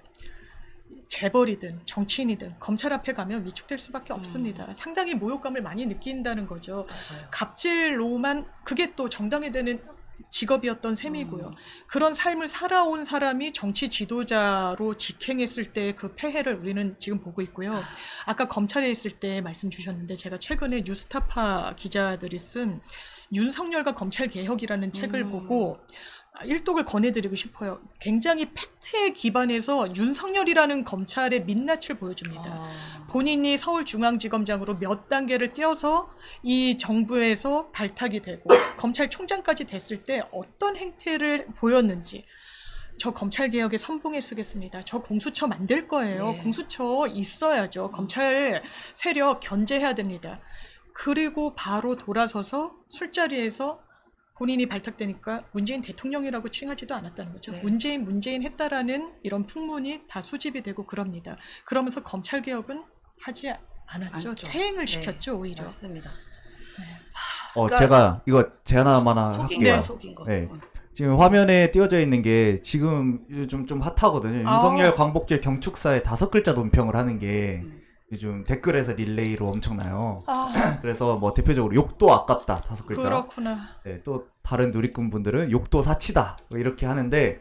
재벌이든 정치인이든 검찰 앞에 가면 위축될 수밖에 없습니다. 상당히 모욕감을 많이 느낀다는 거죠. 맞아요. 갑질로만 그게 또 정당에 되는 직업이었던 셈이고요. 음. 그런 삶을 살아온 사람이 정치 지도자로 직행했을 때 그 폐해를 우리는 지금 보고 있고요. 아까 검찰에 있을 때 말씀 주셨는데 제가 최근에 뉴스타파 기자들이 쓴 윤석열과 검찰 개혁이라는 책을 음. 보고 일독을 권해드리고 싶어요. 굉장히 팩트에 기반해서 윤석열이라는 검찰의 민낯을 보여줍니다. 아. 본인이 서울중앙지검장으로 몇 단계를 뛰어서 이 정부에서 발탁이 되고 검찰총장까지 됐을 때 어떤 행태를 보였는지 저 검찰 개혁에 선봉에 쓰겠습니다. 저 공수처 만들 거예요. 네. 공수처 있어야죠. 검찰 세력 견제해야 됩니다. 그리고 바로 돌아서서 술자리에서 본인이 발탁되니까 문재인 대통령이라고 칭하지도 않았다는 거죠. 네. 문재인 문재인 했다라는 이런 풍문이 다 수집이 되고 그럽니다. 그러면서 검찰 개혁은 하지 않았죠. 않죠. 퇴행을 네. 시켰죠 오히려. 맞습니다. 어, 그러니까- 제가 이거 제안 하나 속인 할게요. 거, 속인 거. 네. 어. 지금 화면에 띄어져 있는 게 지금 요즘 좀 핫하거든요. 아. 윤석열 광복절 경축사에 다섯 글자 논평을 하는 게 음. 요즘 댓글에서 릴레이로 엄청나요. 아, 그래서 뭐 대표적으로 욕도 아깝다 다섯 글자. 그렇구나. 네, 또 다른 누리꾼 분들은 욕도 사치다 뭐 이렇게 하는데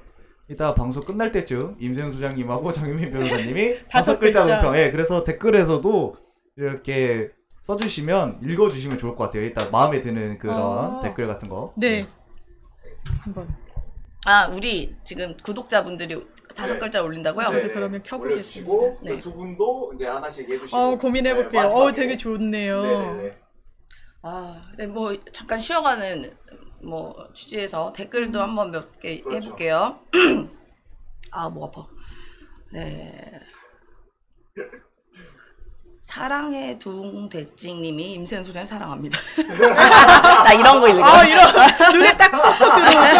이따 방송 끝날 때쯤 임세영 소장님하고 장윤민 변호사님이 다섯 글자. 논평. 예, 그래서 댓글에서도 이렇게 써주시면 읽어주시면 좋을 것 같아요. 일단 마음에 드는 그런 어. 댓글 같은 거. 네. 한번 아 우리 지금 구독자분들이 다섯 네. 글자 올린다고요? 저도 그러면 켜보겠습니다. 올려주시고 네. 두 분도 이제 하나씩 해주시고. 어 고민해 볼게요. 네, 어. 되게 좋네요. 네네네. 아, 네, 뭐 잠깐 쉬어가는 뭐 취지에서 댓글도 한번 몇 개 그렇죠. 해볼게요. 아, 목 아파. 네. 사랑해 둥대찡님이 임세은 소장님 사랑합니다. 나 이런 거 읽어. 아 이런 눈에 딱 쏙쏙 들어오죠.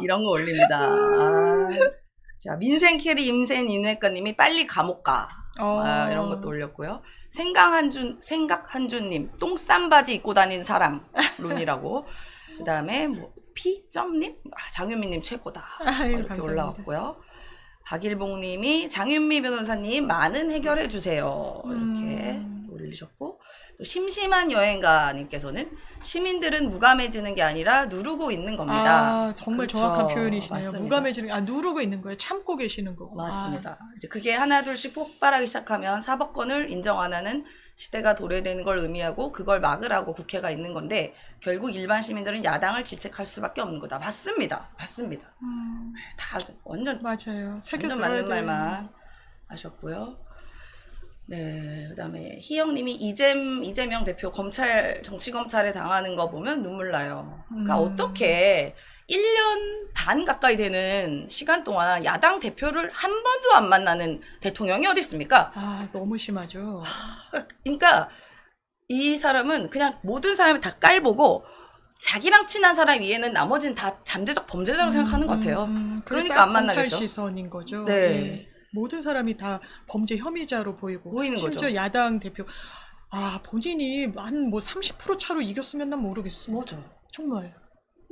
이런 거 올립니다. 아. 자, 민생 캐리 임센 인외과님이 빨리 감옥 가. 어. 아, 이런 것도 올렸고요. 생각 한준 생각 한준님 똥싼 바지 입고 다닌 사람 룬이라고. 그다음에 뭐 피점님 아, 장윤미님 최고다. 아유, 이렇게 감사합니다. 올라왔고요. 박일봉님이 장윤미 변호사님 많은 해결해 주세요 이렇게 음. 올리셨고 또 심심한 여행가님께서는 시민들은 무감해지는 게 아니라 누르고 있는 겁니다. 아 정말 그렇죠. 정확한 표현이시네요. 맞습니다. 무감해지는 아 누르고 있는 거예요. 참고 계시는 거고. 맞습니다. 이제 그게 하나 둘씩 폭발하기 시작하면 사법권을 인정 안 하는 시대가 도래되는 걸 의미하고 그걸 막으라고 국회가 있는 건데 결국 일반 시민들은 야당을 질책할 수밖에 없는 거다. 맞습니다. 맞습니다. 아, 음, 다 완전 맞아요. 완전 맞는. 말만 하셨고요. 네, 그다음에 희영님이 이잼 이재명 대표 검찰 정치 검찰에 당하는 거 보면 눈물 나요. 그러니까 음. 어떻게 1년 반 가까이 되는 시간 동안 야당 대표를 한 번도 안 만나는 대통령이 어디 있습니까? 아 너무 심하죠. 그러니까 이 사람은 그냥 모든 사람을 다 깔보고 자기랑 친한 사람 위에는 나머지는 다 잠재적 범죄자라고 생각하는 것 같아요. 음, 음, 그러니까 안 만나겠죠. 검찰 시선인 거죠. 네. 예. 모든 사람이 다 범죄 혐의자로 보이고 보이는 심지어 거죠. 야당 대표 아 본인이 한 뭐 30% 차로 이겼으면 난 모르겠어. 뭐죠? 정말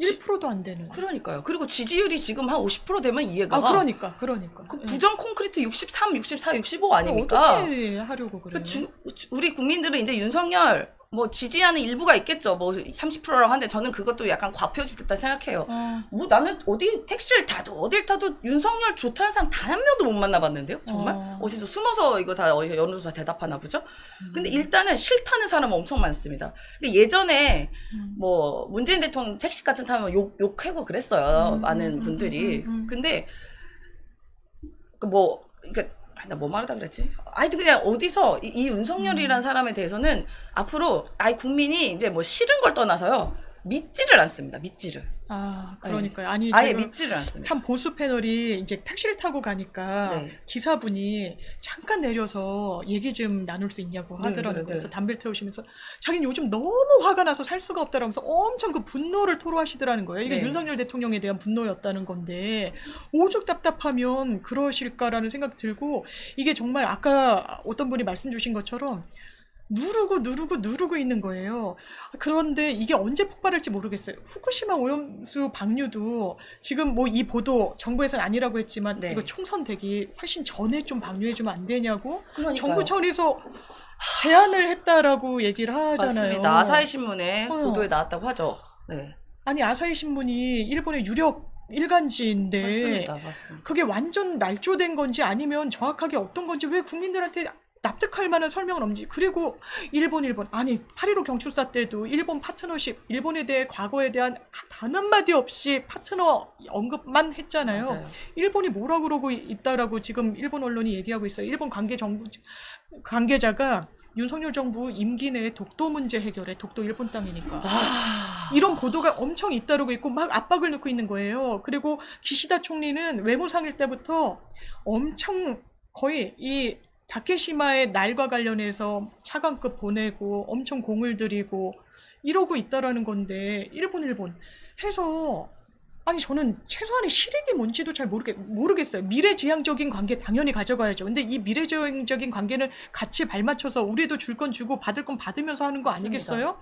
1%도 안 되는. 그러니까요. 그리고 지지율이 지금 한 50% 되면 이해가 아 가. 그러니까 그러니까. 그 예. 부정 콘크리트 63, 64, 65 아닙니까? 어떻게 하려고 그래요? 그 주, 주- 우리 국민들은 이제 윤석열 뭐 지지하는 일부가 있겠죠. 뭐 30%라고 하는데 저는 그것도 약간 과표집됐다 생각해요. 아, 뭐 나는 어디 택시를 타도 어딜 타도 윤석열 좋다는 사람 단 한 명도 못 만나봤는데요. 정말 어. 어. 디서 숨어서 이거 다 어디서 연구조사 대답하나 보죠. 근데 일단은 싫다는 사람은 엄청 많습니다. 근데 예전에 음. 뭐 문재인 대통령 택시 같은 타면 욕 욕하고 그랬어요. 음, 많은 음, 분들이. 음, 음, 음. 근데 그뭐 그러니까 나 뭐 말하다 그랬지? 하여튼 그냥 어디서 이, 이 음. 윤석열이라는 사람에 대해서는 앞으로 아이 국민이 이제 뭐 싫은 걸 떠나서요 믿지를 않습니다. 믿지를 아 그러니까요. 아니 아예 믿지를 않습니다. 한 보수 패널이 이제 택시를 타고 가니까 네. 기사분이 잠깐 내려서 얘기 좀 나눌 수 있냐고 네, 하더라고요. 네, 네. 그래서 담배를 태우시면서 자기는 요즘 너무 화가 나서 살 수가 없다라면서 엄청 그 분노를 토로하시더라는 거예요. 이게 네. 윤석열 대통령에 대한 분노였다는 건데 오죽 답답하면 그러실까라는 생각 들고 이게 정말 아까 어떤 분이 말씀 주신 것처럼 누르고 누르고 누르고 있는 거예요. 그런데 이게 언제 폭발할지 모르겠어요. 후쿠시마 오염수 방류도 지금 뭐 이 보도 정부에서는 아니라고 했지만 네. 이거 총선 되기 훨씬 전에 좀 방류해주면 안 되냐고 그러니까요. 정부 차원에서 제안을 했다고 얘기를 하잖아요. 맞습니다. 아사히 신문에 어. 보도에 나왔다고 하죠. 네, 아니 아사히 신문이 일본의 유력 일간지인데 맞습니다, 맞습니다. 그게 완전 날조된 건지 아니면 정확하게 어떤 건지 왜 국민들한테 납득할 만한 설명은 없는지. 그리고 일본 일본. 아니 8.15 경출사 때도 일본 파트너십 일본에 대해 과거에 대한 단 한마디 없이 파트너 언급만 했잖아요. 맞아요. 일본이 뭐라 그러고 있다라고 지금 일본 언론이 얘기하고 있어요. 일본 관계 정부 관계자가 윤석열 정부 임기 내에 독도 문제 해결에 독도 일본 땅이니까. 아, 이런 보도가 엄청 잇따르고 있고 막 압박을 넣고 있는 거예요. 그리고 기시다 총리는 외무상일 때부터 엄청 거의 이 다케시마의 날과 관련해서 차관급 보내고 엄청 공을 들이고 이러고 있다라는 건데 일본 일본 해서 아니 저는 최소한의 실익이 뭔지도 잘 모르겠, 모르겠어요. 미래지향적인 관계 당연히 가져가야죠. 근데 이 미래지향적인 관계는 같이 발맞춰서 우리도 줄 건 주고 받을 건 받으면서 하는 거. 아니겠어요?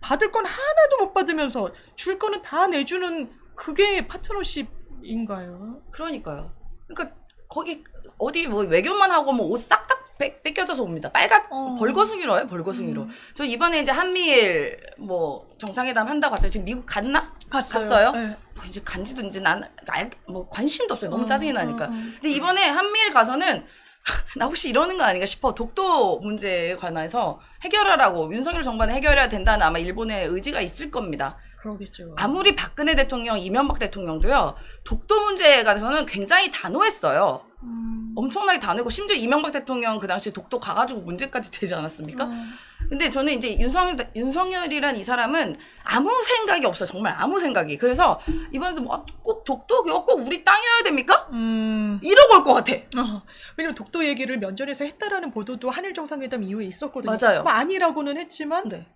받을 건 하나도 못 받으면서 줄 거는 다 내주는 그게 파트너십인가요? 그러니까요. 그러니까 거기 어디 뭐 외교만 하고 뭐 옷 싹딱 뺏겨져서 옵니다. 빨간 어. 벌거숭이로 해요. 벌거숭이로. 음. 저 이번에 이제 한미일 뭐 정상회담 한다고 하죠. 지금 미국 갔나? 봤어요. 갔어요? 네. 뭐 이제 간지도 이제 난, 알, 뭐 관심도 없어요. 너무 어, 짜증이 어, 나니까. 어. 근데 이번에 한미일 가서는 나 혹시 이러는 거 아닌가 싶어. 독도 문제에 관해서 해결하라고 윤석열 정부는 해결해야 된다는 아마 일본의 의지가 있을 겁니다. 그러겠죠. 아무리 박근혜 대통령, 이명박 대통령도요. 독도 문제에 관해서는 굉장히 단호했어요. 음. 엄청나게 단호했고 심지어 이명박 대통령 그 당시에 독도 가가지고 문제까지 되지 않았습니까? 음. 근데 저는 이제 윤석열, 윤석열이란 이 사람은 아무 생각이 없어요. 정말 아무 생각이. 그래서 이번에도 뭐 꼭 독도요? 꼭 우리 땅이어야 됩니까? 음. 이러고 올 것 같아. 어, 왜냐면 독도 얘기를 면전에서 했다라는 보도도 한일 정상회담 이후에 있었거든요. 맞아요. 뭐 아니라고는 했지만 네.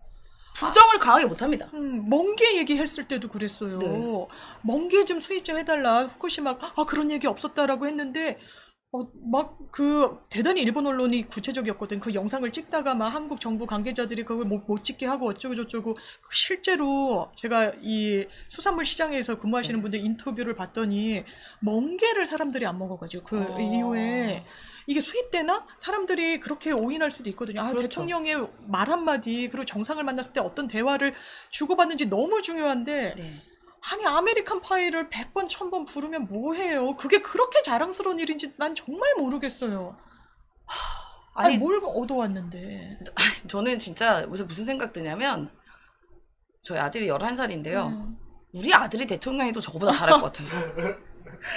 부정을 강하게 못합니다. 음, 멍게 얘기했을 때도 그랬어요. 네. 멍게 좀 수입 좀 해달라. 후쿠시마 아 그런 얘기 없었다라고 했는데 어, 막 그 대단히 일본 언론이 구체적이었거든. 그 영상을 찍다가 막 한국 정부 관계자들이 그걸 못, 못 찍게 하고 어쩌고 저쩌고 실제로 제가 이 수산물 시장에서 네. 근무하시는 분들 인터뷰를 봤더니 멍게를 사람들이 안 먹어가지고 그 어. 이후에 이게 수입되나? 사람들이 그렇게 오인할 수도 있거든요. 아, 그렇죠. 대통령의 말 한마디, 그리고 정상을 만났을 때 어떤 대화를 주고받는지 너무 중요한데, 네. 아니, American Pie를 100번, 1000번 부르면 뭐해요? 그게 그렇게 자랑스러운 일인지 난 정말 모르겠어요. 아니, 아니, 뭘 얻어왔는데. 저는 진짜 무슨 무슨 생각 드냐면 저희 아들이 11살인데요. 음. 우리 아들이 대통령해도 저거보다 잘할 것 같아요.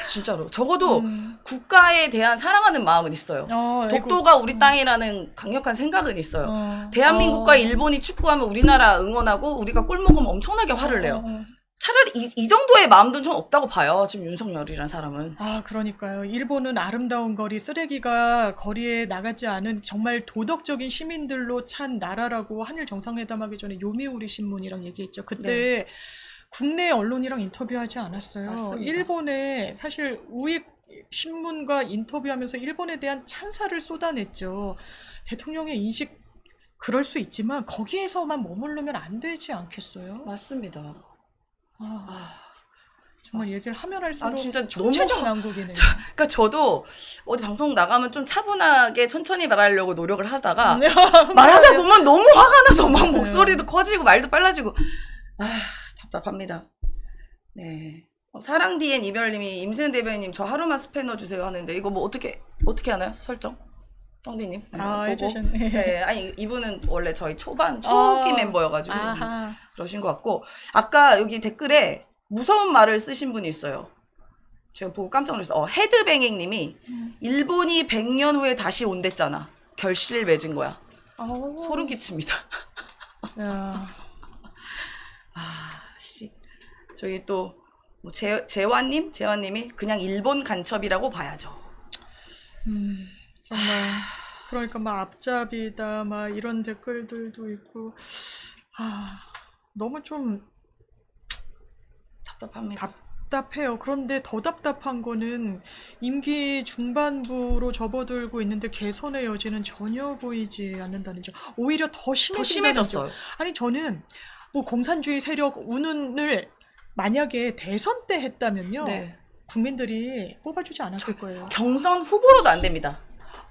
진짜로. 적어도 음. 국가에 대한 사랑하는 마음은 있어요. 어. 독도가 우리 땅이라는 강력한 생각은 있어요. 어. 대한민국과 어. 일본이 축구하면 우리나라 응원하고 우리가 골 먹으면 엄청나게 화를 내요. 차라리 이, 이 정도의 마음도 좀 없다고 봐요. 지금 윤석열이란 사람은. 아, 그러니까요. 일본은 아름다운 거리, 쓰레기가 거리에 나가지 않은 정말 도덕적인 시민들로 찬 나라라고 한일 정상회담하기 전에 요미우리 신문이랑 얘기했죠. 그때 국내 언론이랑 인터뷰하지 않았어요. 맞습니다. 일본에 사실 우익 신문과 인터뷰하면서 일본에 대한 찬사를 쏟아냈죠. 대통령의 인식 그럴 수 있지만 거기에서만 머무르면 안 되지 않겠어요? 맞습니다. 아, 아, 정말 얘기를 하면 할수록 아, 진짜 너무 총체적 화- 난국이네요. 그러니까 저도 어디 방송 나가면 좀 차분하게 천천히 말하려고 노력을 하다가 네. 말하다 보면 너무 화가 나서 막 네. 목소리도 커지고 말도 빨라지고 아 답답합니다. 네. 어, 사랑 디엔 이별님이 임세은 대변인님 저 하루만 스패너 주세요 하는데 이거 뭐 어떻게 어떻게 하나요 설정? 덩디님. 네, 아. 해주셨네. 네, 아니 이분은 원래 저희 초반 초기 아. 멤버여가지고 아하. 그러신 것 같고 아까 여기 댓글에 무서운 말을 쓰신 분이 있어요. 제가 보고 깜짝 놀랐어요. 어, 헤드뱅잉님이 음. 일본이 100년 후에 다시 온댔잖아. 결실 맺은 거야. 아우. 소름 끼칩니다. 야. 아, 씨. 저희 또, 뭐, 재, 재환님? 재환님이 그냥 일본 간첩이라고 봐야죠. 음, 정말. 그러니까 막 앞잡이다, 막 이런 댓글들도 있고. 아, 너무 좀 답답합니다. 답답해요. 그런데 더 답답한 거는 임기 중반부로 접어들고 있는데 개선의 여지는 전혀 보이지 않는다는 점. 오히려 더 더 심해진다는 점. 심해졌어요. 아니 저는 뭐 공산주의 세력 운운을 만약에 대선 때 했다면요. 네. 국민들이 뽑아주지 않았을 거예요. 경선 후보로도 안 됩니다.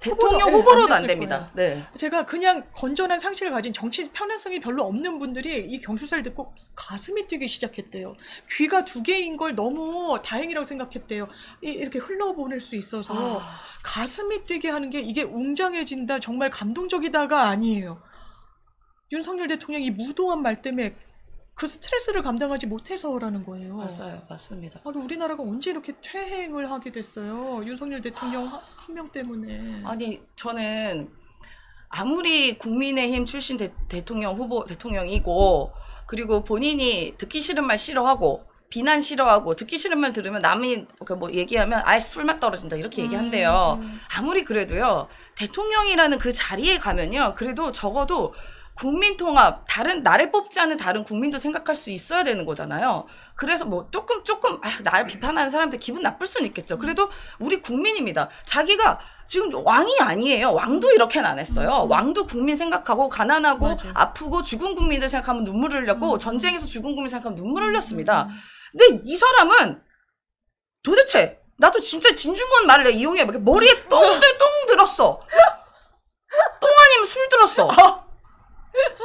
대통령 네, 후보로도 안 안 됩니다. 네. 제가 그냥 건전한 상식을 가진 정치 편향성이 별로 없는 분들이 이 경수사를 듣고 가슴이 뛰기 시작했대요. 귀가 두 개인 걸 너무 다행이라고 생각했대요. 이- 이렇게 흘러보낼 수 있어서 아, 가슴이 뛰게 하는 게 이게 웅장해진다, 정말 감동적이다가 아니에요. 윤석열 대통령이 이 무도한 말 때문에 그 스트레스를 감당하지 못해서라는 거예요. 맞아요. 맞습니다. 아니 우리나라가 언제 이렇게 퇴행을 하게 됐어요? 윤석열 대통령 한 명 때문에. 아니, 저는 아무리 국민의힘 출신 대, 대통령 후보, 대통령이고, 그리고 본인이 듣기 싫은 말 싫어하고, 비난 싫어하고, 듣기 싫은 말 들으면 남이 그뭐 얘기하면 아예 술맛 떨어진다. 이렇게 얘기한대요. 음. 아무리 그래도요, 대통령이라는 그 자리에 가면요, 그래도 적어도 국민 통합, 다른, 나를 뽑지 않은 다른 국민도 생각할 수 있어야 되는 거잖아요. 그래서 뭐 조금, 조금, 아, 나를 비판하는 사람들 기분 나쁠 수는 있겠죠. 그래도 우리 국민입니다. 자기가 지금 왕이 아니에요. 왕도 이렇게는 안 했어요. 왕도 국민 생각하고, 가난하고, 맞아. 아프고, 죽은 국민들 생각하면 눈물을 흘렸고, 음. 전쟁에서 죽은 국민 생각하면 눈물을 흘렸습니다. 근데 이 사람은 도대체 나도 진짜 진중권 말을 내가 이용해 봐. 머리에 똥들 똥 들었어. 똥 아니면 술 들었어.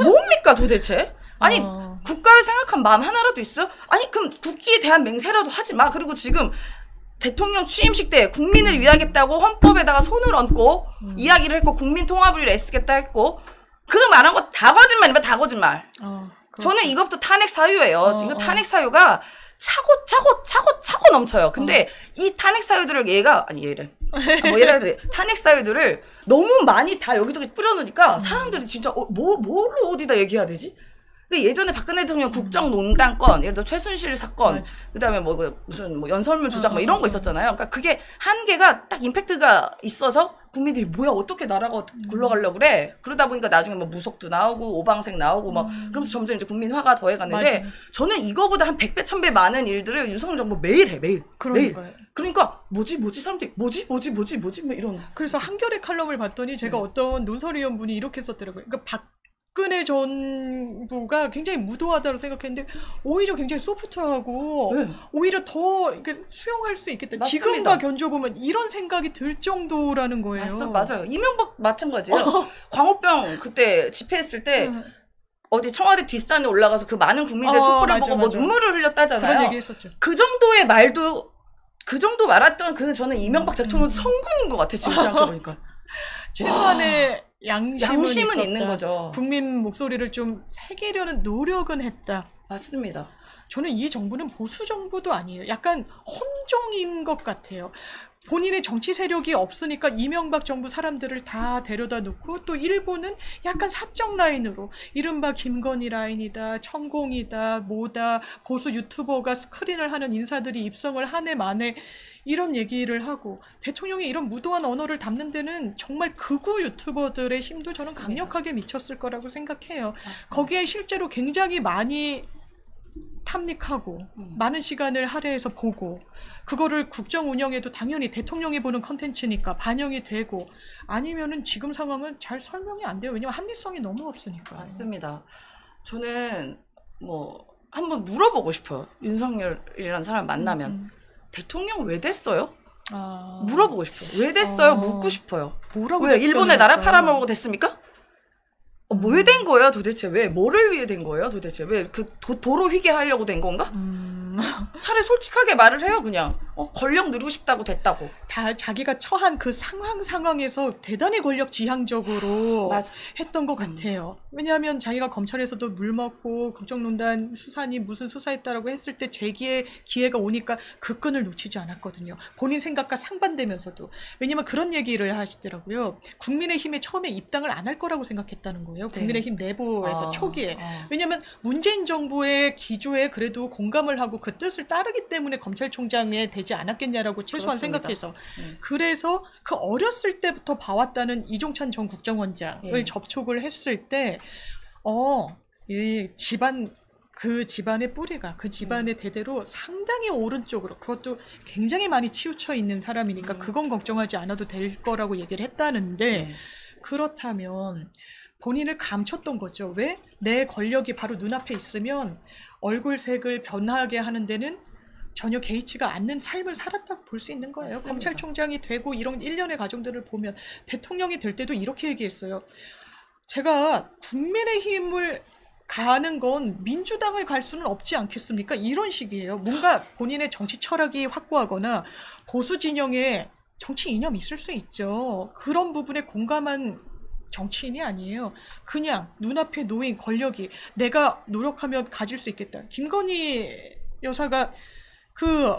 뭡니까 도대체? 아니 어. 국가를 생각한 마음 하나라도 있어요? 아니 그럼 국기에 대한 맹세라도 하지 마. 그리고 지금 대통령 취임식 때 국민을 위하겠다고 헌법에다가 손을 얹고 이야기를 했고 국민 통합을 위해 애쓰겠다 했고 그거 말한 거 다 거짓말이면 다 거짓말. 어. 저는 이것부터 탄핵 사유예요. 어, 지금 어. 탄핵 사유가 차고 차고 차고 차고 넘쳐요. 근데 어. 이 탄핵 사유들을 얘가 아니 얘를 아, 뭐 얘를 해도 돼. 탄핵 사유들을 너무 많이 다 여기저기 음. 뿌려놓으니까 사람들이 진짜 어, 뭐 뭐를 어디다 얘기해야 되지? 그 예전에 박근혜 대통령 국정농단 건, 예를 들어 최순실 사건, 음. 맞아. 그다음에 뭐 그 무슨 뭐 연설문 조작 뭐 어, 이런 어, 거 있었잖아요. 그러니까 그게 한계가 딱 임팩트가 있어서 국민들이 뭐야 어떻게 나라가 음. 굴러가려고 그래? 그러다 보니까 나중에 뭐 무속도 나오고 오방색 나오고 막 그러면서 점점 이제 국민 화가 더해갔는데 음. 맞아요. 저는 이거보다 한 100배 1000배 많은 일들을 윤석열 정부 매일 해 매일 거예요. 그러니까 뭐지 뭐지 사람들이 뭐지 뭐지 뭐지 뭐지 뭐 이런 그래서 한겨레 칼럼을 봤더니 제가 네. 어떤 논설위원분이 이렇게 썼더라고요. 그러니까 박 근혜 정부가 굉장히 무도하다고 생각했는데 오히려 굉장히 소프트하고 네. 오히려 더 수용할 수 있겠다. 맞습니다. 지금과 견줘보면 이런 생각이 들 정도라는 거예요. 맞아, 맞아요 이명박 마찬가지예요 광우병 그때 집회했을 때 네. 어디 청와대 뒷산에 올라가서 그 많은 국민들 어, 촛불을 맞아, 보고 뭐 맞아. 눈물을 흘렸다잖아요 그런 얘기 했었죠. 그 정도의 말도 그 정도 말했던 그 저는 이명박 음, 대통령 음. 성군인 것 같아 지금 생각해보니까 최소한의 양심은, 양심은. 있는 거죠 국민 목소리를 좀 새기려는 노력은 했다. 맞습니다 저는 이 정부는 보수 정부도 아니에요. 약간 혼종인 것 같아요. 본인의 정치 세력이 없으니까 이명박 정부 사람들을 다 데려다 놓고 또 일부는 약간 사적 라인으로 이른바 김건희 라인이다, 천공이다, 뭐다, 보수 유튜버가 스크린을 하는 인사들이 입성을 한 해 만에 이런 얘기를 하고 대통령이 이런 무도한 언어를 담는 데는 정말 극우 유튜버들의 힘도 저는 맞습니다. 강력하게 미쳤을 거라고 생각해요. 맞습니다. 거기에 실제로 굉장히 많이 탐닉하고 음. 많은 시간을 할애해서 보고 그거를 국정 운영에도 당연히 대통령이 보는 컨텐츠니까 반영이 되고 아니면은 지금 상황은 잘 설명이 안 돼요. 왜냐면 합리성이 너무 없으니까. 맞습니다. 저는 뭐 한번 물어보고 싶어요. 윤석열이라는 사람 만나면 음, 대통령 왜 됐어요? 아, 물어보고 싶어요. 왜 됐어요? 어. 묻고 싶어요. 뭐라고 왜 일본에 나라 팔아먹고? 됐습니까? 어, 음. 왜된 거예요 도대체? 왜? 뭐를 위해 된 거예요 도대체? 왜 그 도로 휘게 하려고 된 건가? 음, 차라리 솔직하게 말을 해요 그냥. 어, 권력 누리고 싶다고 됐다고. 다 자기가 처한 그 상황 상황에서 대단히 권력 지향적으로 맞, 했던 것 음. 같아요. 왜냐하면 자기가 검찰에서도 물 먹고 국정농단 수사니 무슨 수사했다라고 했을 때 재기의 기회가 오니까 그 끈을 놓치지 않았거든요. 본인 생각과 상반되면서도. 왜냐면 그런 얘기를 하시더라고요. 국민의힘에 처음에 입당을 안 할 거라고 생각했다는 거예요. 국민의힘 내부에서 어, 초기에. 어. 왜냐면 문재인 정부의 기조에 그래도 공감을 하고 그 뜻을 따르기 때문에 검찰총장에 되지 않았겠냐라고 최소한 그렇습니다. 생각해서 음. 그래서 그 어렸을 때부터 봐왔다는 이종찬 전 국정원장을 예. 접촉을 했을 때, 어, 이 집안, 그 집안의 뿌리가, 그 집안의 음. 대대로 상당히 오른쪽으로, 그것도 굉장히 많이 치우쳐 있는 사람이니까 음. 그건 걱정하지 않아도 될 거라고 얘기를 했다는데, 네. 그렇다면 본인을 감췄던 거죠. 왜? 내 권력이 바로 눈앞에 있으면 얼굴색을 변하게 하는 데는 전혀 개의치가 않는 삶을 살았다고 볼 수 있는 거예요. 맞습니다. 검찰총장이 되고 이런 일련의 과정들을 보면 대통령이 될 때도 이렇게 얘기했어요. 제가 국민의 힘을 가는 건 민주당을 갈 수는 없지 않겠습니까? 이런 식이에요. 뭔가 본인의 정치 철학이 확고하거나 보수 진영에 정치 이념이 있을 수 있죠. 그런 부분에 공감한 정치인이 아니에요. 그냥 눈앞에 놓인 권력이 내가 노력하면 가질 수 있겠다. 김건희 여사가 그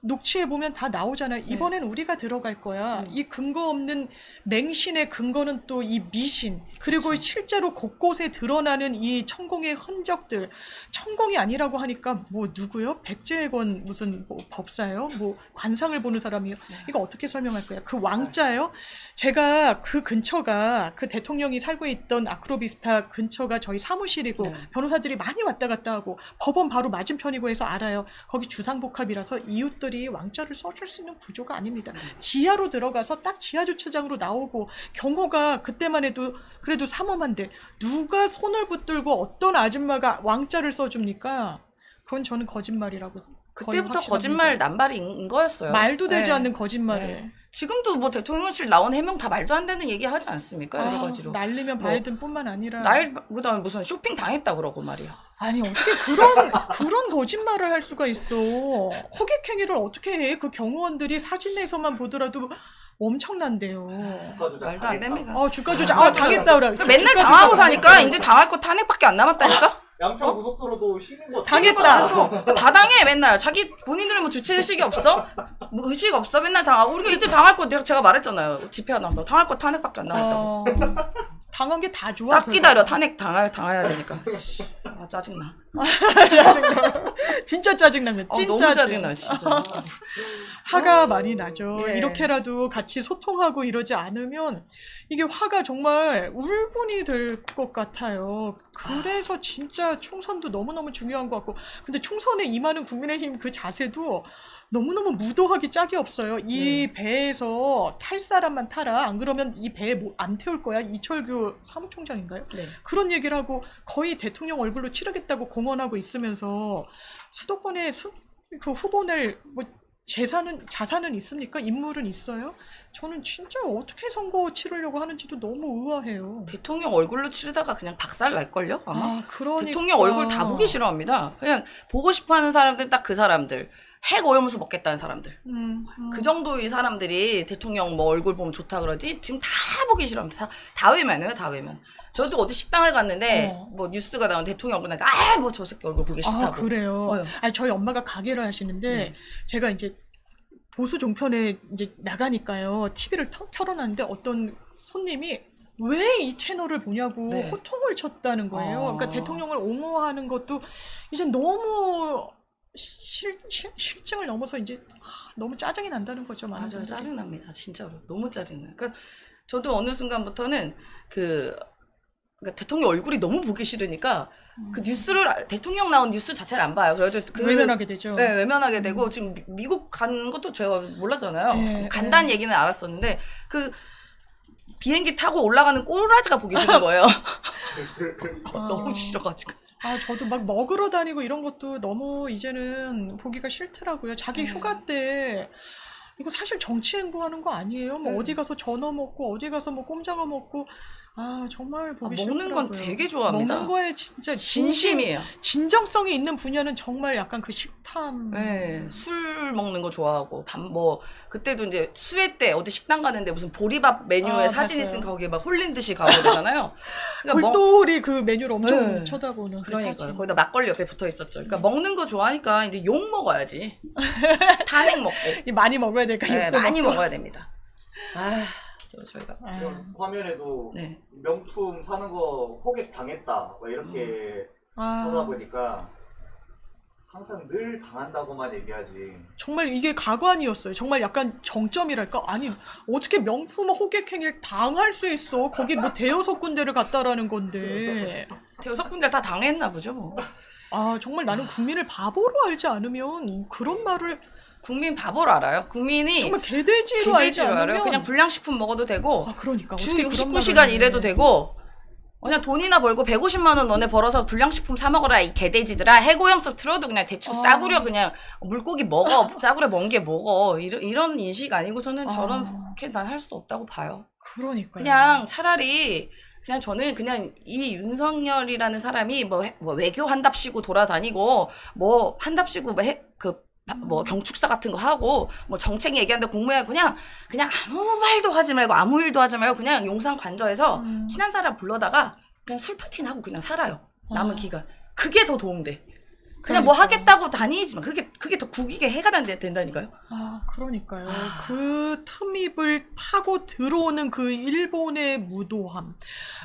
녹취해 보면 다 나오잖아요. 이번엔 우리가 들어갈 거야. 음. 이 근거 없는 맹신의 근거는 또 이 미신 그리고 실제로 곳곳에 드러나는 이 천공의 흔적들. 천공이 아니라고 하니까 뭐 누구요? 백제건 무슨 뭐 법사요? 뭐 관상을 보는 사람이요? 이거 어떻게 설명할 거야? 그 왕자요? 제가 그 근처가 그 대통령이 살고 있던 아크로비스타 근처가 저희 사무실이고 네. 변호사들이 많이 왔다 갔다 하고 법원 바로 맞은편이고 해서 알아요. 거기 주상복합이라서 이웃 들이 왕자를 써줄 수 있는 구조가 아닙니다. 지하로 들어가서 딱 지하 주차장으로 나오고 경호가 그때만 해도 그래도 삼엄한데 누가 손을 붙들고 어떤 아줌마가 왕자를 써줍니까? 그건 저는 거짓말이라고 그때부터. 거짓말 남발인 거였어요. 말도 되지 네. 않는 거짓말을. 네. 지금도 뭐 대통령실 나온 해명 다 말도 안 되는 얘기 하지 않습니까? 여러 아, 가지로. 날리면 뭐, 바이든뿐만 아니라 날 그다음에 무슨 쇼핑 당했다 그러고 말이야. 아니 어떻게 그런 그런 거짓말을 할 수가 있어? 호객행위를 어떻게 해? 그 경호원들이 사진에서만 보더라도 엄청난데요. 주가 조작 말도 안. 됩니다. 어 주가 조작 아 당했다 그래. 맨날 당하고 사니까. 이제 당할 거 탄핵밖에 안 남았다니까? 양평 고속도로도 쉬는 거 당했다. 다 당해 맨날. 자기 본인들은 뭐 주체 의식이 없어? 뭐 의식 없어? 맨날 당하고 우리가 이제 당할 거 내가 제가 말했잖아요. 집회 나서. 당할 거 탄핵밖에 안 남았다고. 어, 당한 게 다 좋아. 딱 기다려. 탄핵 당할 당해야 되니까 아 짜증나 진짜 짜증나면 어, 진짜 짜증나 진짜 화가 많이 나죠. 예. 이렇게라도 같이 소통하고 이러지 않으면 이게 화가 정말 울분이 될 것 같아요. 그래서 진짜 총선도 너무너무 중요한 것 같고. 근데 총선에 임하는 국민의힘 그 자세도 너무너무 무도하기 짝이 없어요. 이 네. 배에서 탈 사람만 타라. 안 그러면 이 배에 뭐 안 태울 거야. 이철규 사무총장인가요? 네. 그런 얘기를 하고 거의 대통령 얼굴로 치르겠다고 공언하고 있으면서 수도권에 수, 그 후보 낼 뭐 재산은 자산은 있습니까? 인물은 있어요? 저는 진짜 어떻게 선거 치르려고 하는지도 너무 의아해요. 대통령 얼굴로 치르다가 그냥 박살 날 걸요 아마 아, 그러니까 대통령 얼굴 다 보기 싫어합니다 그냥 보고 싶어 하는 사람들 딱 그 사람들 핵 오염수 먹겠다는 사람들 음, 음. 그 정도의 사람들이 대통령 뭐 얼굴 보면 좋다 그러지 지금 다 보기 싫어합니다. 다, 다 외면해요, 다 외면. 저도 어디 식당을 갔는데 어. 뭐 뉴스가 나온 대통령 나니까 아뭐 저 새끼 얼굴 보기 싫다고. 아, 그래요. 어휴. 아니, 저희 엄마가 가게를 하시는데 네. 제가 이제 보수 종편에 이제 나가니까요. TV를 켜려놨는데 어떤 손님이 왜이 채널을 보냐고 네. 호통을 쳤다는 거예요. 아. 그러니까 대통령을 옹호하는 것도 이제 너무 실, 실, 실증을 넘어서 이제 아, 너무 짜증이 난다는 거죠. 많은 맞아요, 분들이. 짜증 납니다, 진짜로 너무 짜증나요. 그러니까 저도 어느 순간부터는 그 그러니까 대통령 얼굴이 너무 보기 싫으니까 그 뉴스를 아- 대통령 나온 뉴스 자체를 안 봐요. 그래서 그 외면하게 되죠. 네, 외면하게 되고 지금 미- 미국 간 것도 제가 몰랐잖아요. 네, 간다는 얘기는 알았었는데 그 비행기 타고 올라가는 꼬라지가 보기 싫은 거예요. 너무 싫어가지고. 아, 저도 막 먹으러 다니고 이런 것도 너무 이제는 보기가 싫더라고요. 자기 네. 휴가 때 이거 사실 정치 행보하는 거 아니에요? 뭐 네. 어디 가서 전어 먹고 어디 가서 뭐 꼼장어 먹고 아 정말 보기 아, 먹는 싫더라고요. 건 되게 좋아합니다. 먹는 거에 진짜 진심, 진심이에요. 진정성이 있는 분야는 정말 약간 그 식탐. 네, 술 먹는 거 좋아하고 밥 뭐 그때도 이제 수회 때 어디 식당 가는데 무슨 보리밥 메뉴에 아, 사진 맞아요. 있으면 거기에 막 홀린 듯이 가고 그러잖아요. 그러니까 먹, 골똘히 그 메뉴를 엄청 네. 쳐다보는 그 그러니까. 거기다 막걸리 옆에 붙어 있었죠. 그러니까 먹는 거 좋아하니까 이제 욕 먹어야지. 탄핵 먹고 이 많이 먹어야 될까? 네, 많이 먹고. 먹어야 됩니다. 아, 저 저희가 아, 지금 화면에도 네. 명품 사는 거 호객 당했다 막 이렇게 하다 아, 보니까 항상 늘 당한다고만 얘기하지 정말 이게 가관이었어요. 정말 약간 정점이랄까? 아니, 어떻게 명품 호객행위를 당할 수 있어? 거기 뭐 대여섯 군데를 갔다라는 건데. 대여섯 군데 다 당했나 보죠 뭐. 아, 정말 나는 국민을 바보로 알지 않으면 그런 말을 국민 바보로 알아요. 국민이 정말 개돼지로 알지 개돼지로 알아요. 않으면. 그냥 불량식품 먹어도 되고 아, 그러니까. 주 어떻게 그런 말을 69시간 해. 일해도 되고 그냥 돈이나 벌고 150만 원 너네 벌어서 불량식품 사 먹어라 이 개돼지들아 해고염석 틀어도 그냥 대충 아. 싸구려 그냥 물고기 먹어 싸구려 먹은 게 먹어 이런, 이런 인식 아니고서는 아. 저렇게 난 할 수 없다고 봐요 그러니까요. 그냥 차라리 그냥 저는 그냥 이 윤석열이라는 사람이 뭐, 해- 뭐 외교 한답시고 돌아다니고 뭐 한답시고 뭐, 해, 그, 바- 뭐 경축사 같은 거 하고 뭐 정책 얘기하는데 공무원 그냥 그냥 아무 말도 하지 말고 아무 일도 하지 말고 그냥 용산 관저에서 음. 친한 사람 불러다가 그냥 술 파티나 하고 그냥 살아요 남은 아. 기간 그게 더 도움돼 그냥 뭐. 하겠다고 다니지만 그게 그게 더 국익에 해가 단- 된다니까요 아, 그러니까요. 그 틈입을 파고 들어오는 그 일본의 무도함.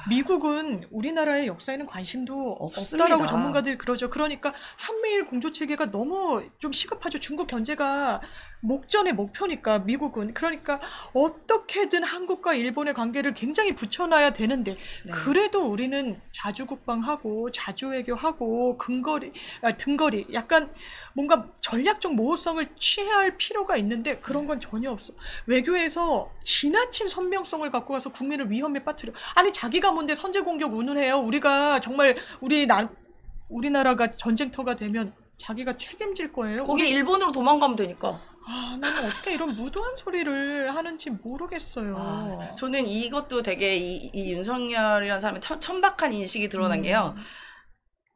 미국은 우리나라의 역사에는 관심도 없습니다. 없다라고 전문가들이 그러죠. 그러니까 한미일 공조 체계가 너무 좀 시급하죠. 중국 견제가 목전의 목표니까 미국은 그러니까 어떻게든 한국과 일본의 관계를 굉장히 붙여놔야 되는데 네. 그래도 우리는 자주 국방하고 자주 외교하고 근거리 아, 등거리 약간 뭔가 전략적 모호성을 취해야 할 필요가 있는데 그런 건 전혀 없어. 외교에서 지나친 선명성을 갖고 가서 국민을 위험에 빠뜨려. 아니 자기가 뭔데 선제 공격 운운해요. 우리가 정말 우리 나 우리나라가 전쟁터가 되면 자기가 책임질 거예요. 거기 일본으로 도망가면 되니까. 아, 나는 어떻게 이런 무도한 소리를 하는지 모르겠어요. 아, 저는 이것도 되게 이, 이 윤석열이라는 사람의 천, 천박한 인식이 드러난 게요. 음.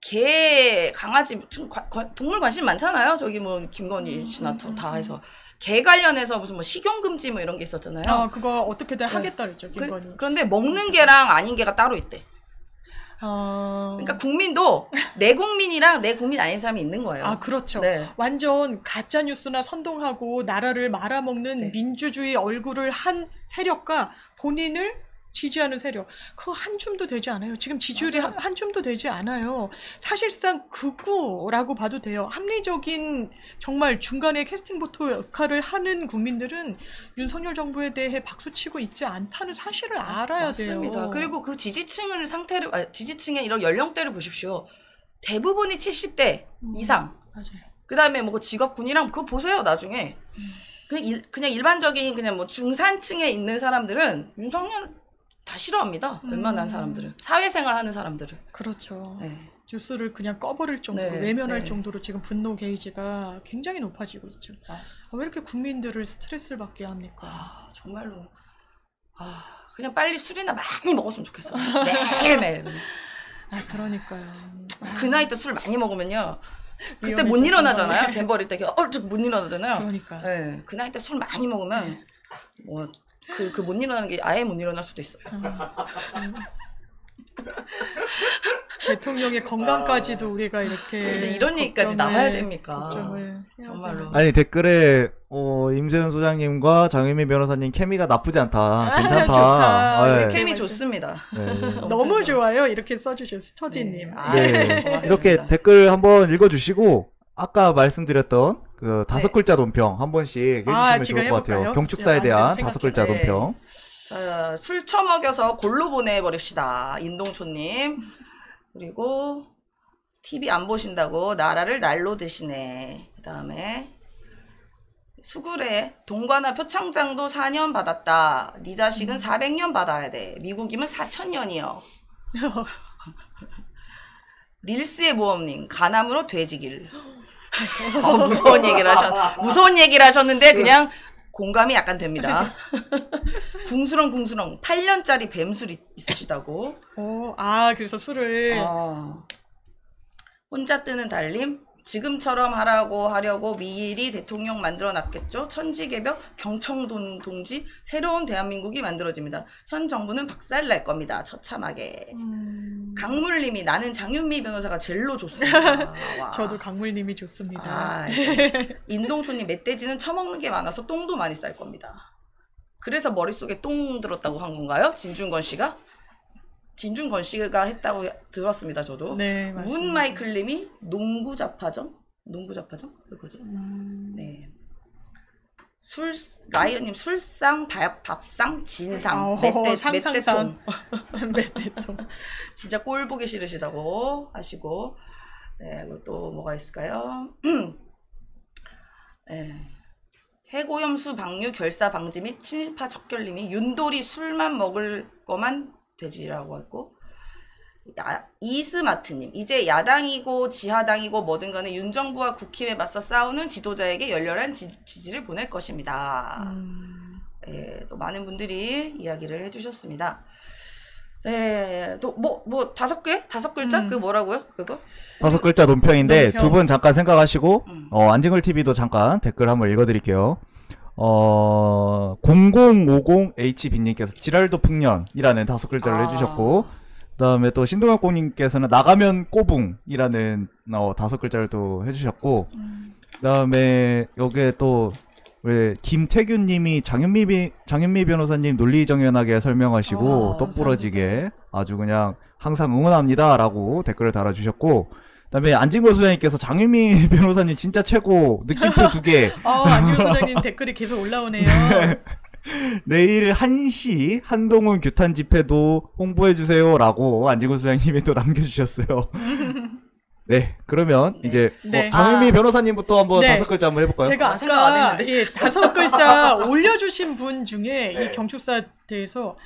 개, 강아지, 좀 과- 과- 동물 관심 많잖아요. 저기 뭐 김건희 씨나 음, 저 음, 다 음. 해서. 개 관련해서 무슨 뭐 식용금지 뭐 이런 게 있었잖아요. 아, 그거 어떻게든 네. 하겠다 그랬죠, 김건희. 그, 그런데 먹는 개랑 아닌 개가 따로 있대. 아, 그러니까 국민도 내 국민이랑 내 국민 아닌 사람이 있는 거예요. 아, 그렇죠. 네. 완전 가짜 뉴스나 선동하고 나라를 말아먹는 네. 민주주의 얼굴을 한 세력과 본인을 지지하는 세력 그한 줌도 되지 않아요. 지금 지지율이 한, 한 줌도 되지 않아요. 사실상 극우라고 봐도 돼요. 합리적인 정말 중간에 캐스팅 보토 역할을 하는 국민들은 윤석열 정부에 대해 박수치고 있지 않다는 사실을 알아야 맞습니다. 돼요. 그리고 그 지지층을 상태를 아, 지지층의 이런 연령대를 보십시오. 대부분이 70대 음. 이상. 맞아요. 그다음에 뭐 직업군이랑 그거 보세요 나중에. 음. 그냥 일, 그냥 일반적인 그냥 뭐 중산층에 있는 사람들은 윤석열 다 싫어합니다. 음. 웬만한 사람들은 사회생활 하는 사람들은. 그렇죠. 네. 뉴스를 그냥 꺼버릴 정도로 네, 외면할 네. 정도로 지금 분노 게이지가 굉장히 높아지고 있죠. 아, 왜 이렇게 국민들을 스트레스를 받게 합니까? 아 정말로 아 그냥 빨리 술이나 많이 먹었으면 좋겠어. 매일 매일. 아 그러니까요. 그 나이 때 술 많이 먹으면요. 그때 못 일어나잖아요. 잼버릴 때 얼쩍 못 일어나잖아요. 그러니까. 네, 그 나이 때 술 많이 먹으면 뭐 그 그 못 일어나는 게 아예 못 일어날 수도 있어요. 아, 참. 대통령의 건강까지도 우리가 이렇게 진짜 이런 얘기까지 나와야 됩니까? 정말로. 아니 댓글에 어, 임세훈 소장님과 장유미 변호사님 케미가 나쁘지 않다. 괜찮다. 좋다. 네. 이렇게 케미 좋습니다. 네. 너무 좋아요. 이렇게 써주신 스터디님. 네. 아, 네. 고맙습니다. 이렇게 댓글 한번 읽어주시고 아까 말씀드렸던 그 다섯 네. 글자 논평 한 번씩 해주시면 아, 지금 좋을 것 같아요. 해볼까요? 경축사에 아, 대한 생각해- 다섯 글자 네. 논평. 자, 술 처먹여서 골로 보내버립시다. 인동초님. 그리고 TV 안 보신다고 나라를 날로 드시네. 그 다음에 수구레 동관아 표창장도 4년 받았다. 네 자식은 400년 받아야 돼. 미국이면 4천년이요. 닐스의 모험님 가남으로 돼지길. 어, 무서운 얘기를 하셨 무서운 얘기를 하셨는데 그냥 공감이 약간 됩니다. 궁수렁 궁수렁 8년짜리 뱀술이 있으시다고. 어, 아 그래서 술을 어. 혼자 뜨는 달림 지금처럼 하라고 하려고 미리 대통령 만들어 놨겠죠. 천지개벽 경청동 동지 새로운 대한민국이 만들어집니다. 현 정부는 박살 날 겁니다. 처참하게. 음, 강물님이 나는 장윤미 변호사가 젤로 좋습니다. 와. 저도 강물님이 좋습니다. 아, 이거. 인동초님 멧돼지는 처먹는 게 많아서 똥도 많이 쌀 겁니다. 그래서 머릿속에 똥 들었다고 한 건가요? 진중건 씨가? 진중건 씨가 했다고 들었습니다, 저도. 네 맞습니다. 문 마이클님이 농구 자파점? 농구 자파점? 그 뭐지? 음, 네. 술 라이언님 술상 밥, 밥상 진상. 멧돼통 멧돼통. 진짜 꼴 보기 싫으시다고 하시고 네 그리고 또 뭐가 있을까요? 네. 해고염수 방류 결사 방지 및 친일파 척결님이 윤돌이 술만 먹을 거만 되지라고 했고 야, 이스마트님 이제 야당이고 지하당이고 뭐든 간에 윤 정부와 국힘에 맞서 싸우는 지도자에게 열렬한 지, 지를 보낼 것입니다. 음, 예, 또 많은 분들이 이야기를 해주셨습니다. 네, 또뭐뭐 다섯 개 다섯 글자 음. 그 뭐라고요? 그거? 다섯 글자 논평인데 논평. 두분 잠깐 생각하시고 음. 어, 안징글 TV도 잠깐 댓글 한번 읽어드릴게요. 어, 0050HB님께서 지랄도 풍년이라는 다섯 글자를 아. 해주셨고, 그 다음에 또 신동엽 공님께서는 나가면 꼬붕이라는 어, 다섯 글자를 또 해주셨고, 음. 그 다음에 여기에 또, 왜 김태균님이 장현미, 비- 장현미 변호사님 논리정연하게 설명하시고, 아, 똑부러지게 아주 그냥 항상 응원합니다라고 댓글을 달아주셨고, 그다음에 안진걸 소장님께서 장유미 변호사님 진짜 최고 느낌표 두 개. 아 안지호 소장님 댓글이 계속 올라오네요. 내일 1시 한동훈 규탄 집회도 홍보해 주세요 라고 안진걸 소장님이 또 남겨주셨어요. 네, 그러면 이제 네. 어, 장유미 아. 변호사님부터 한번 네. 다섯 글자 한번 해볼까요? 제가 아, 아까. 예, 다섯 글자 올려주신 분 중에 네. 이 경축사 대해서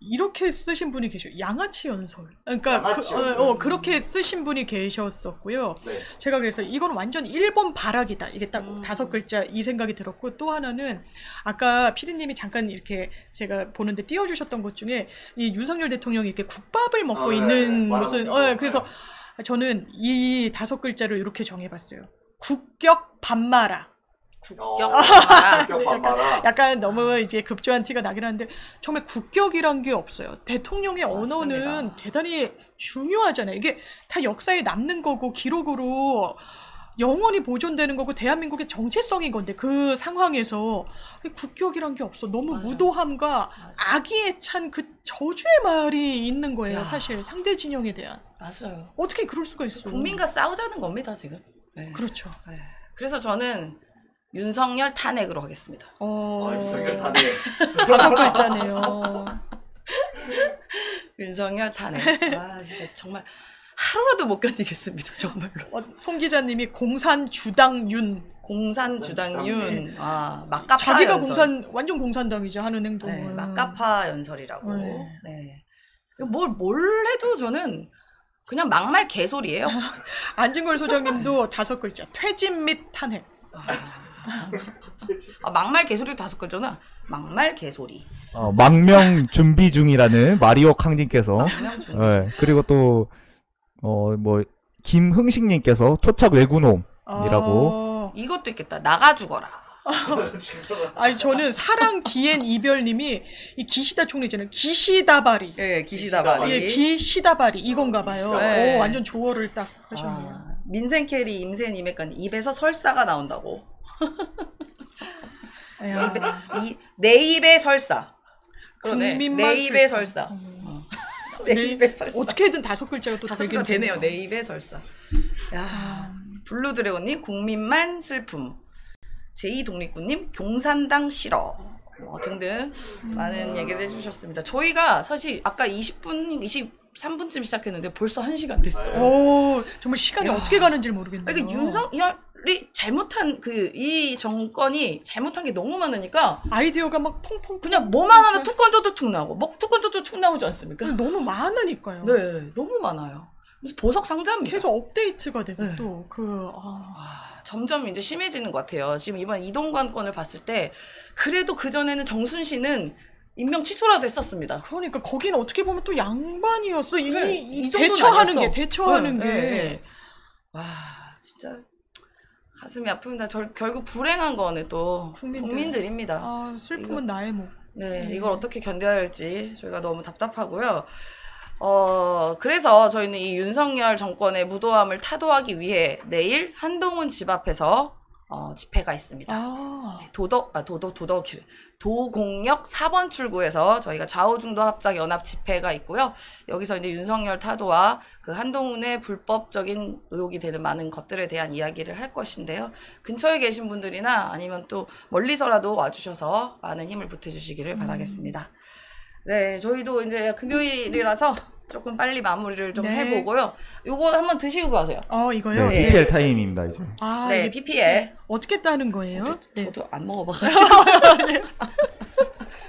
이렇게 쓰신 분이 계셔요. 양아치 연설. 그러니까 양아치 그. 어, 어, 그렇게 쓰신 분이 계셨었고요. 네. 제가 그래서 이건 완전 일본 발악이다. 이게 딱 음. 다섯 글자 이 생각이 들었고 또 하나는 아까 피디님이 잠깐 이렇게 제가 보는데 띄워주셨던 것 중에 이 윤석열 대통령이 이렇게 국밥을 먹고 아, 네. 있는 말하고 무슨 어, 거. 그래서 저는 이 다섯 글자를 이렇게 정해봤어요. 국격 반마라. 국격 아, 국격 반마라. 약간 너무 이제 급조한 티가 나긴 하는데 정말 국격이란 게 없어요. 대통령의 언어는 맞습니다. 대단히 중요하잖아요. 이게 다 역사에 남는 거고 기록으로 영원히 보존되는 거고 대한민국의 정체성인 건데 그 상황에서 이 국격이란 게 없어. 너무 맞아요. 무도함과 맞아. 악의에 찬 그 저주의 말이 있는 거예요. 야. 사실 상대 진영에 대한 맞아요. 어떻게 그럴 수가 있어? 국민과 싸우자는 겁니다 지금. 네. 그렇죠. 네. 그래서 저는 윤석열 탄핵으로 하겠습니다. 어... 아, 윤석열 탄핵. 다섯 글자네요. 윤석열 탄핵. 아 진짜 정말 하루라도 못 견디겠습니다 정말로. 어, 송 기자님이 공산 주당 윤 공산 주당윤. 아 막가파 자기가 연설. 공산 완전 공산당이죠 하는 행동은. 네, 막가파 연설이라고. 네. 네. 뭘, 뭘 해도 저는 그냥 막말 개소리예요. 안진걸 소장님도 다섯 글자 퇴진 및 탄핵. 아, 막말 개소리 다섯 글자나 막말 개소리. 어, 망명 준비 중이라는 마리오 캉님께서 망명 준. 네, 그리고 또 어 뭐 김흥식님께서 토착 외구놈이라고 어, 이것도 있겠다. 나가 죽어라. 아니 저는 사랑 기엔 이별님이 이 기시다 총리잖아요. 기시다바리. 예, 기시다발이. 예, 기시다바리 이건가 봐요. 네. 오, 완전 조어를 딱 하셨네요. 아, 민생 캐리 임센 임액관 입에서 설사가 나온다고. 야. 이, 내 입에 설사. 그러네. 국민만 내 입에 설사. 설사. 음. 어. 내 입에 설사. 어떻게든 다섯 글자가 또 다섯 개 되네요. 내 입에 설사. 야, 아. 블루 드래곤님 국민만 슬픔. 제2 독립군님 굥산당 싫어. 뭐 등등 많은 얘기를 해주셨습니다. 저희가 사실 아까 20분, 23분쯤 시작했는데 벌써 1시간 됐어요. 오, 정말 시간이 야. 어떻게 가는지 모르겠네요. 그러니까 윤석열이 잘못한 그 이 정권이 잘못한 게 너무 많으니까 아이디어가 막 퐁퐁 그냥 뭐만 하나 툭 건져도 툭 나오고 뭐 툭 건져도 툭 나오지 않습니까? 너무 많으니까요. 네, 너무 많아요. 그래서 보석 상자입니다. 계속 업데이트가 되고 네. 또그 아, 와, 점점 이제 심해지는 것 같아요. 지금 이번 이동관 건을 봤을 때 그래도 그 전에는 정순신은 임명 취소라도 했었습니다. 그러니까 거기는 어떻게 보면 또 양반이었어. 이, 네, 이 대처하는 아니었어. 게 대처하는 네, 게 네, 네. 와 진짜 가슴이 아픕니다. 절, 결국 불행한 거는 또 국민들. 입니다 아, 슬픔은 나의 목. 네, 네. 이걸 어떻게 견뎌야 할지 저희가 너무 답답하고요. 어, 그래서 저희는 이 윤석열 정권의 무도함을 타도하기 위해 내일 한동훈 집 앞에서 어, 집회가 있습니다. 아, 도덕, 아, 도덕, 도덕, 도공역 4번 출구에서 저희가 좌우중도 합작 연합 집회가 있고요. 여기서 이제 윤석열 타도와 그 한동훈의 불법적인 의혹이 되는 많은 것들에 대한 이야기를 할 것인데요. 근처에 계신 분들이나 아니면 또 멀리서라도 와주셔서 많은 힘을 보태주시기를 바라겠습니다. 네, 저희도 이제 금요일이라서 조금 빨리 마무리를 좀 네. 해보고요. 요거 한번 드시고 가세요. 어 이거요. 네, PPL 타임입니다 이제. 아, 네, 이게 PPL. 어떻게 따는 거예요? 네. 저도 안 먹어봐가지고.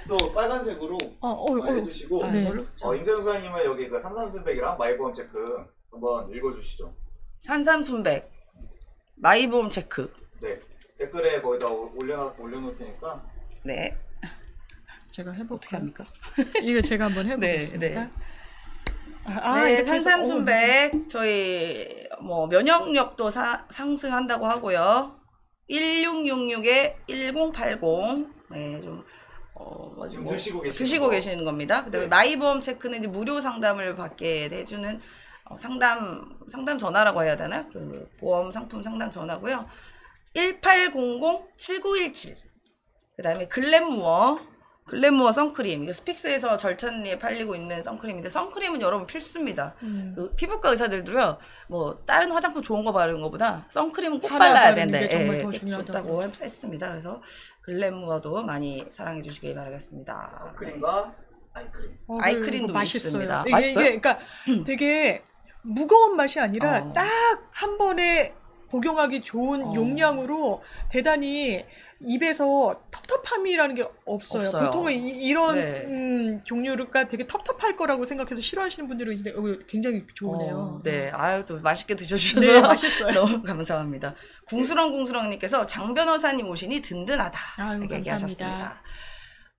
또 빨간색으로 어, 어, 어. 해주시고 네. 이걸로? 어, 임재용 소장님은 여기 그 삼삼순백이랑 마이보험 체크 한번 읽어주시죠. 산삼순백 마이보험 체크 네 댓글에 거기다 올려 올려놓을 테니까 네. 네 제가 해볼게요. 어떻게 합니까? 이거 제가 한번 해보겠습니다. 네, 네. 아, 네 산삼순백 저희 뭐 면역력도 사- 상승한다고 하고요 1666에 1080 네 좀 어, 뭐지, 지금 뭐 드시고 계시는 드시고 거. 계시는 겁니다. 그다음에 네. 마이보험 체크는 이제 무료 상담을 받게 해주는 어, 상담 상담 전화라고 해야 되나? 그 보험 상품 상담 전화고요. 1800-7917. 그다음에 글램무어 글램무어 선크림 이거 스픽스에서 절찬리에 팔리고 있는 선크림인데 선크림은 여러분 필수입니다. 음. 그 피부과 의사들도요, 뭐 다른 화장품 좋은 거 바르는 것보다 선크림은 꼭 발라야 된다. 게 정말 예, 더 예, 중요하다고 좋다고 했습니다. 그래서 글램무어도 많이 사랑해 주시길 바라겠습니다. 크림과 아이크림. 어, 아이크림도 이거 맛있어요. 있습니다. 이게, 맛있어요? 이게 그러니까 되게 무거운 맛이 아니라 어. 딱한 번에 복용하기 좋은 어. 용량으로 대단히 입에서 텁텁함이라는 게 없어요. 없어요. 보통은 이, 런 네. 음, 종류가 되게 텁텁할 거라고 생각해서 싫어하시는 분들은 이제 어, 굉장히 좋으네요. 어, 네, 아유 또 맛있게 드셔주셔서 네, 맛있어요. 너무 감사합니다. 궁수렁궁수렁님께서 장 변호사님 오시니 든든하다 아유, 이렇게 감사합니다. 얘기하셨습니다.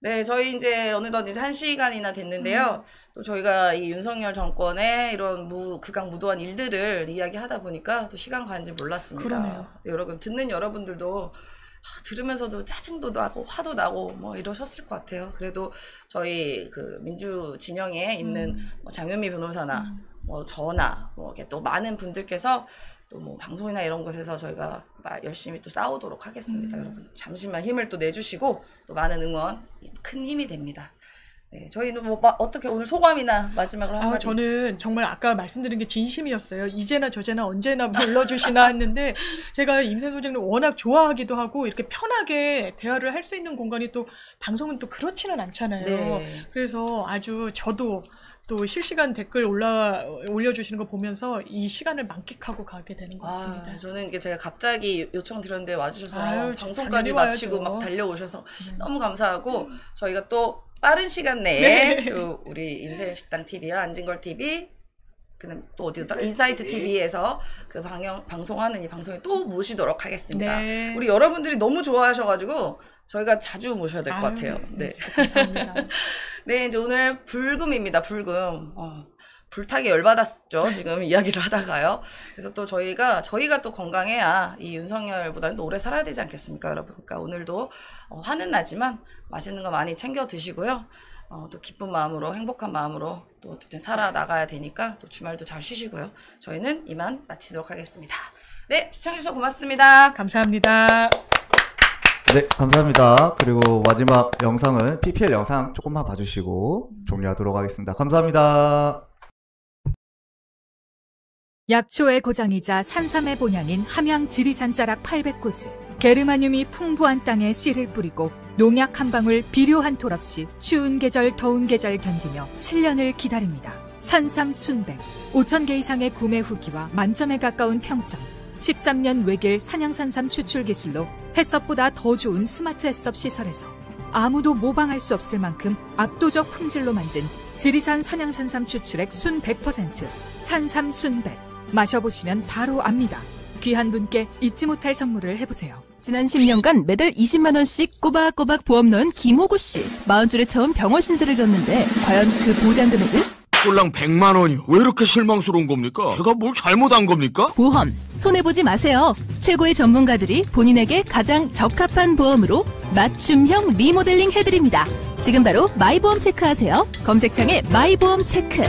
네, 저희 이제 어느덧 이제 한 시간이나 됐는데요. 음. 또 저희가 이 윤석열 정권의 이런 무 극악 무도한 일들을 이야기하다 보니까 또 시간 가는지 몰랐습니다. 그러네요. 네, 여러분 듣는 여러분들도 아, 들으면서도 짜증도 나고 화도 나고 뭐 이러셨을 것 같아요. 그래도 저희 그 민주 진영에 있는 음. 뭐 장윤미 변호사나 뭐 저나 뭐 이렇게 또 많은 분들께서 또 뭐 방송이나 이런 곳에서 저희가 마- 열심히 또 싸우도록 하겠습니다. 음. 여러분 잠시만 힘을 또 내주시고 또 많은 응원 큰 힘이 됩니다. 네, 저희는 뭐 마- 어떻게 오늘 소감이나 마지막으로 아, 한마디. 저는 정말 아까 말씀드린 게 진심이었어요. 이제나 저제나 언제나 불러주시나 했는데 제가 임세 소장님 워낙 좋아하기도 하고 이렇게 편하게 대화를 할 수 있는 공간이 또 방송은 또 그렇지는 않잖아요. 네. 그래서 아주 저도 또 실시간 댓글 올라 올려주시는 거 보면서 이 시간을 만끽하고 가게 되는 것 같습니다. 아, 저는 이게 제가 갑자기 요청 드렸는데 와주셔서 아유, 방송까지 당연히 마치고 와야죠. 막 달려오셔서 네. 너무 감사하고 저희가 또 빠른 시간 내에 네. 또 우리 인생식당 TV와 안진걸 TV 그는 또 어디였더라 인사이트 인사이트 TV. TV에서 그 방영 방송하는 이 방송에 또 모시도록 하겠습니다. 네. 우리 여러분들이 너무 좋아하셔가지고 저희가 자주 모셔야 될 것 같아요. 네. 감사합니다. 네, 이제 오늘 불금입니다. 불금. 어, 불타게 열받았죠. 지금 이야기를 하다가요. 그래서 또 저희가, 저희가 또 건강해야 이 윤석열보다는 또 오래 살아야 되지 않겠습니까, 여러분? 그러니까 오늘도 어, 화는 나지만 맛있는 거 많이 챙겨 드시고요. 어, 또 기쁜 마음으로, 행복한 마음으로 또 어쨌든 살아나가야 되니까 또 주말도 잘 쉬시고요. 저희는 이만 마치도록 하겠습니다. 네, 시청해주셔서 고맙습니다. 감사합니다. 네, 감사합니다. 그리고 마지막 영상은 PPL 영상 조금만 봐주시고 종료하도록 하겠습니다. 감사합니다. 약초의 고장이자 산삼의 본향인 함양 지리산 자락 800고지. 게르마늄이 풍부한 땅에 씨를 뿌리고 농약 한 방울 비료 한 톨 없이 추운 계절 더운 계절 견디며 7년을 기다립니다. 산삼 순백 5천 개 이상의 구매 후기와 만점에 가까운 평점. 13년 외길 산양산삼 추출 기술로 햇섭보다 더 좋은 스마트 햇섭 시설에서 아무도 모방할 수 없을 만큼 압도적 품질로 만든 지리산 산양산삼 추출액 순 100% 산삼 순백 마셔보시면 바로 압니다. 귀한 분께 잊지 못할 선물을 해보세요. 지난 10년간 매달 20만 원씩 꼬박꼬박 보험 넣은 김호구 씨. 40줄에 처음 병원 신세를 졌는데 과연 그 보장 금액은? 꼴랑 100만 원이요. 왜 이렇게 실망스러운 겁니까? 제가 뭘 잘못한 겁니까? 보험 손해보지 마세요. 최고의 전문가들이 본인에게 가장 적합한 보험으로 맞춤형 리모델링 해드립니다. 지금 바로 마이보험 체크하세요. 검색창에 마이보험 체크.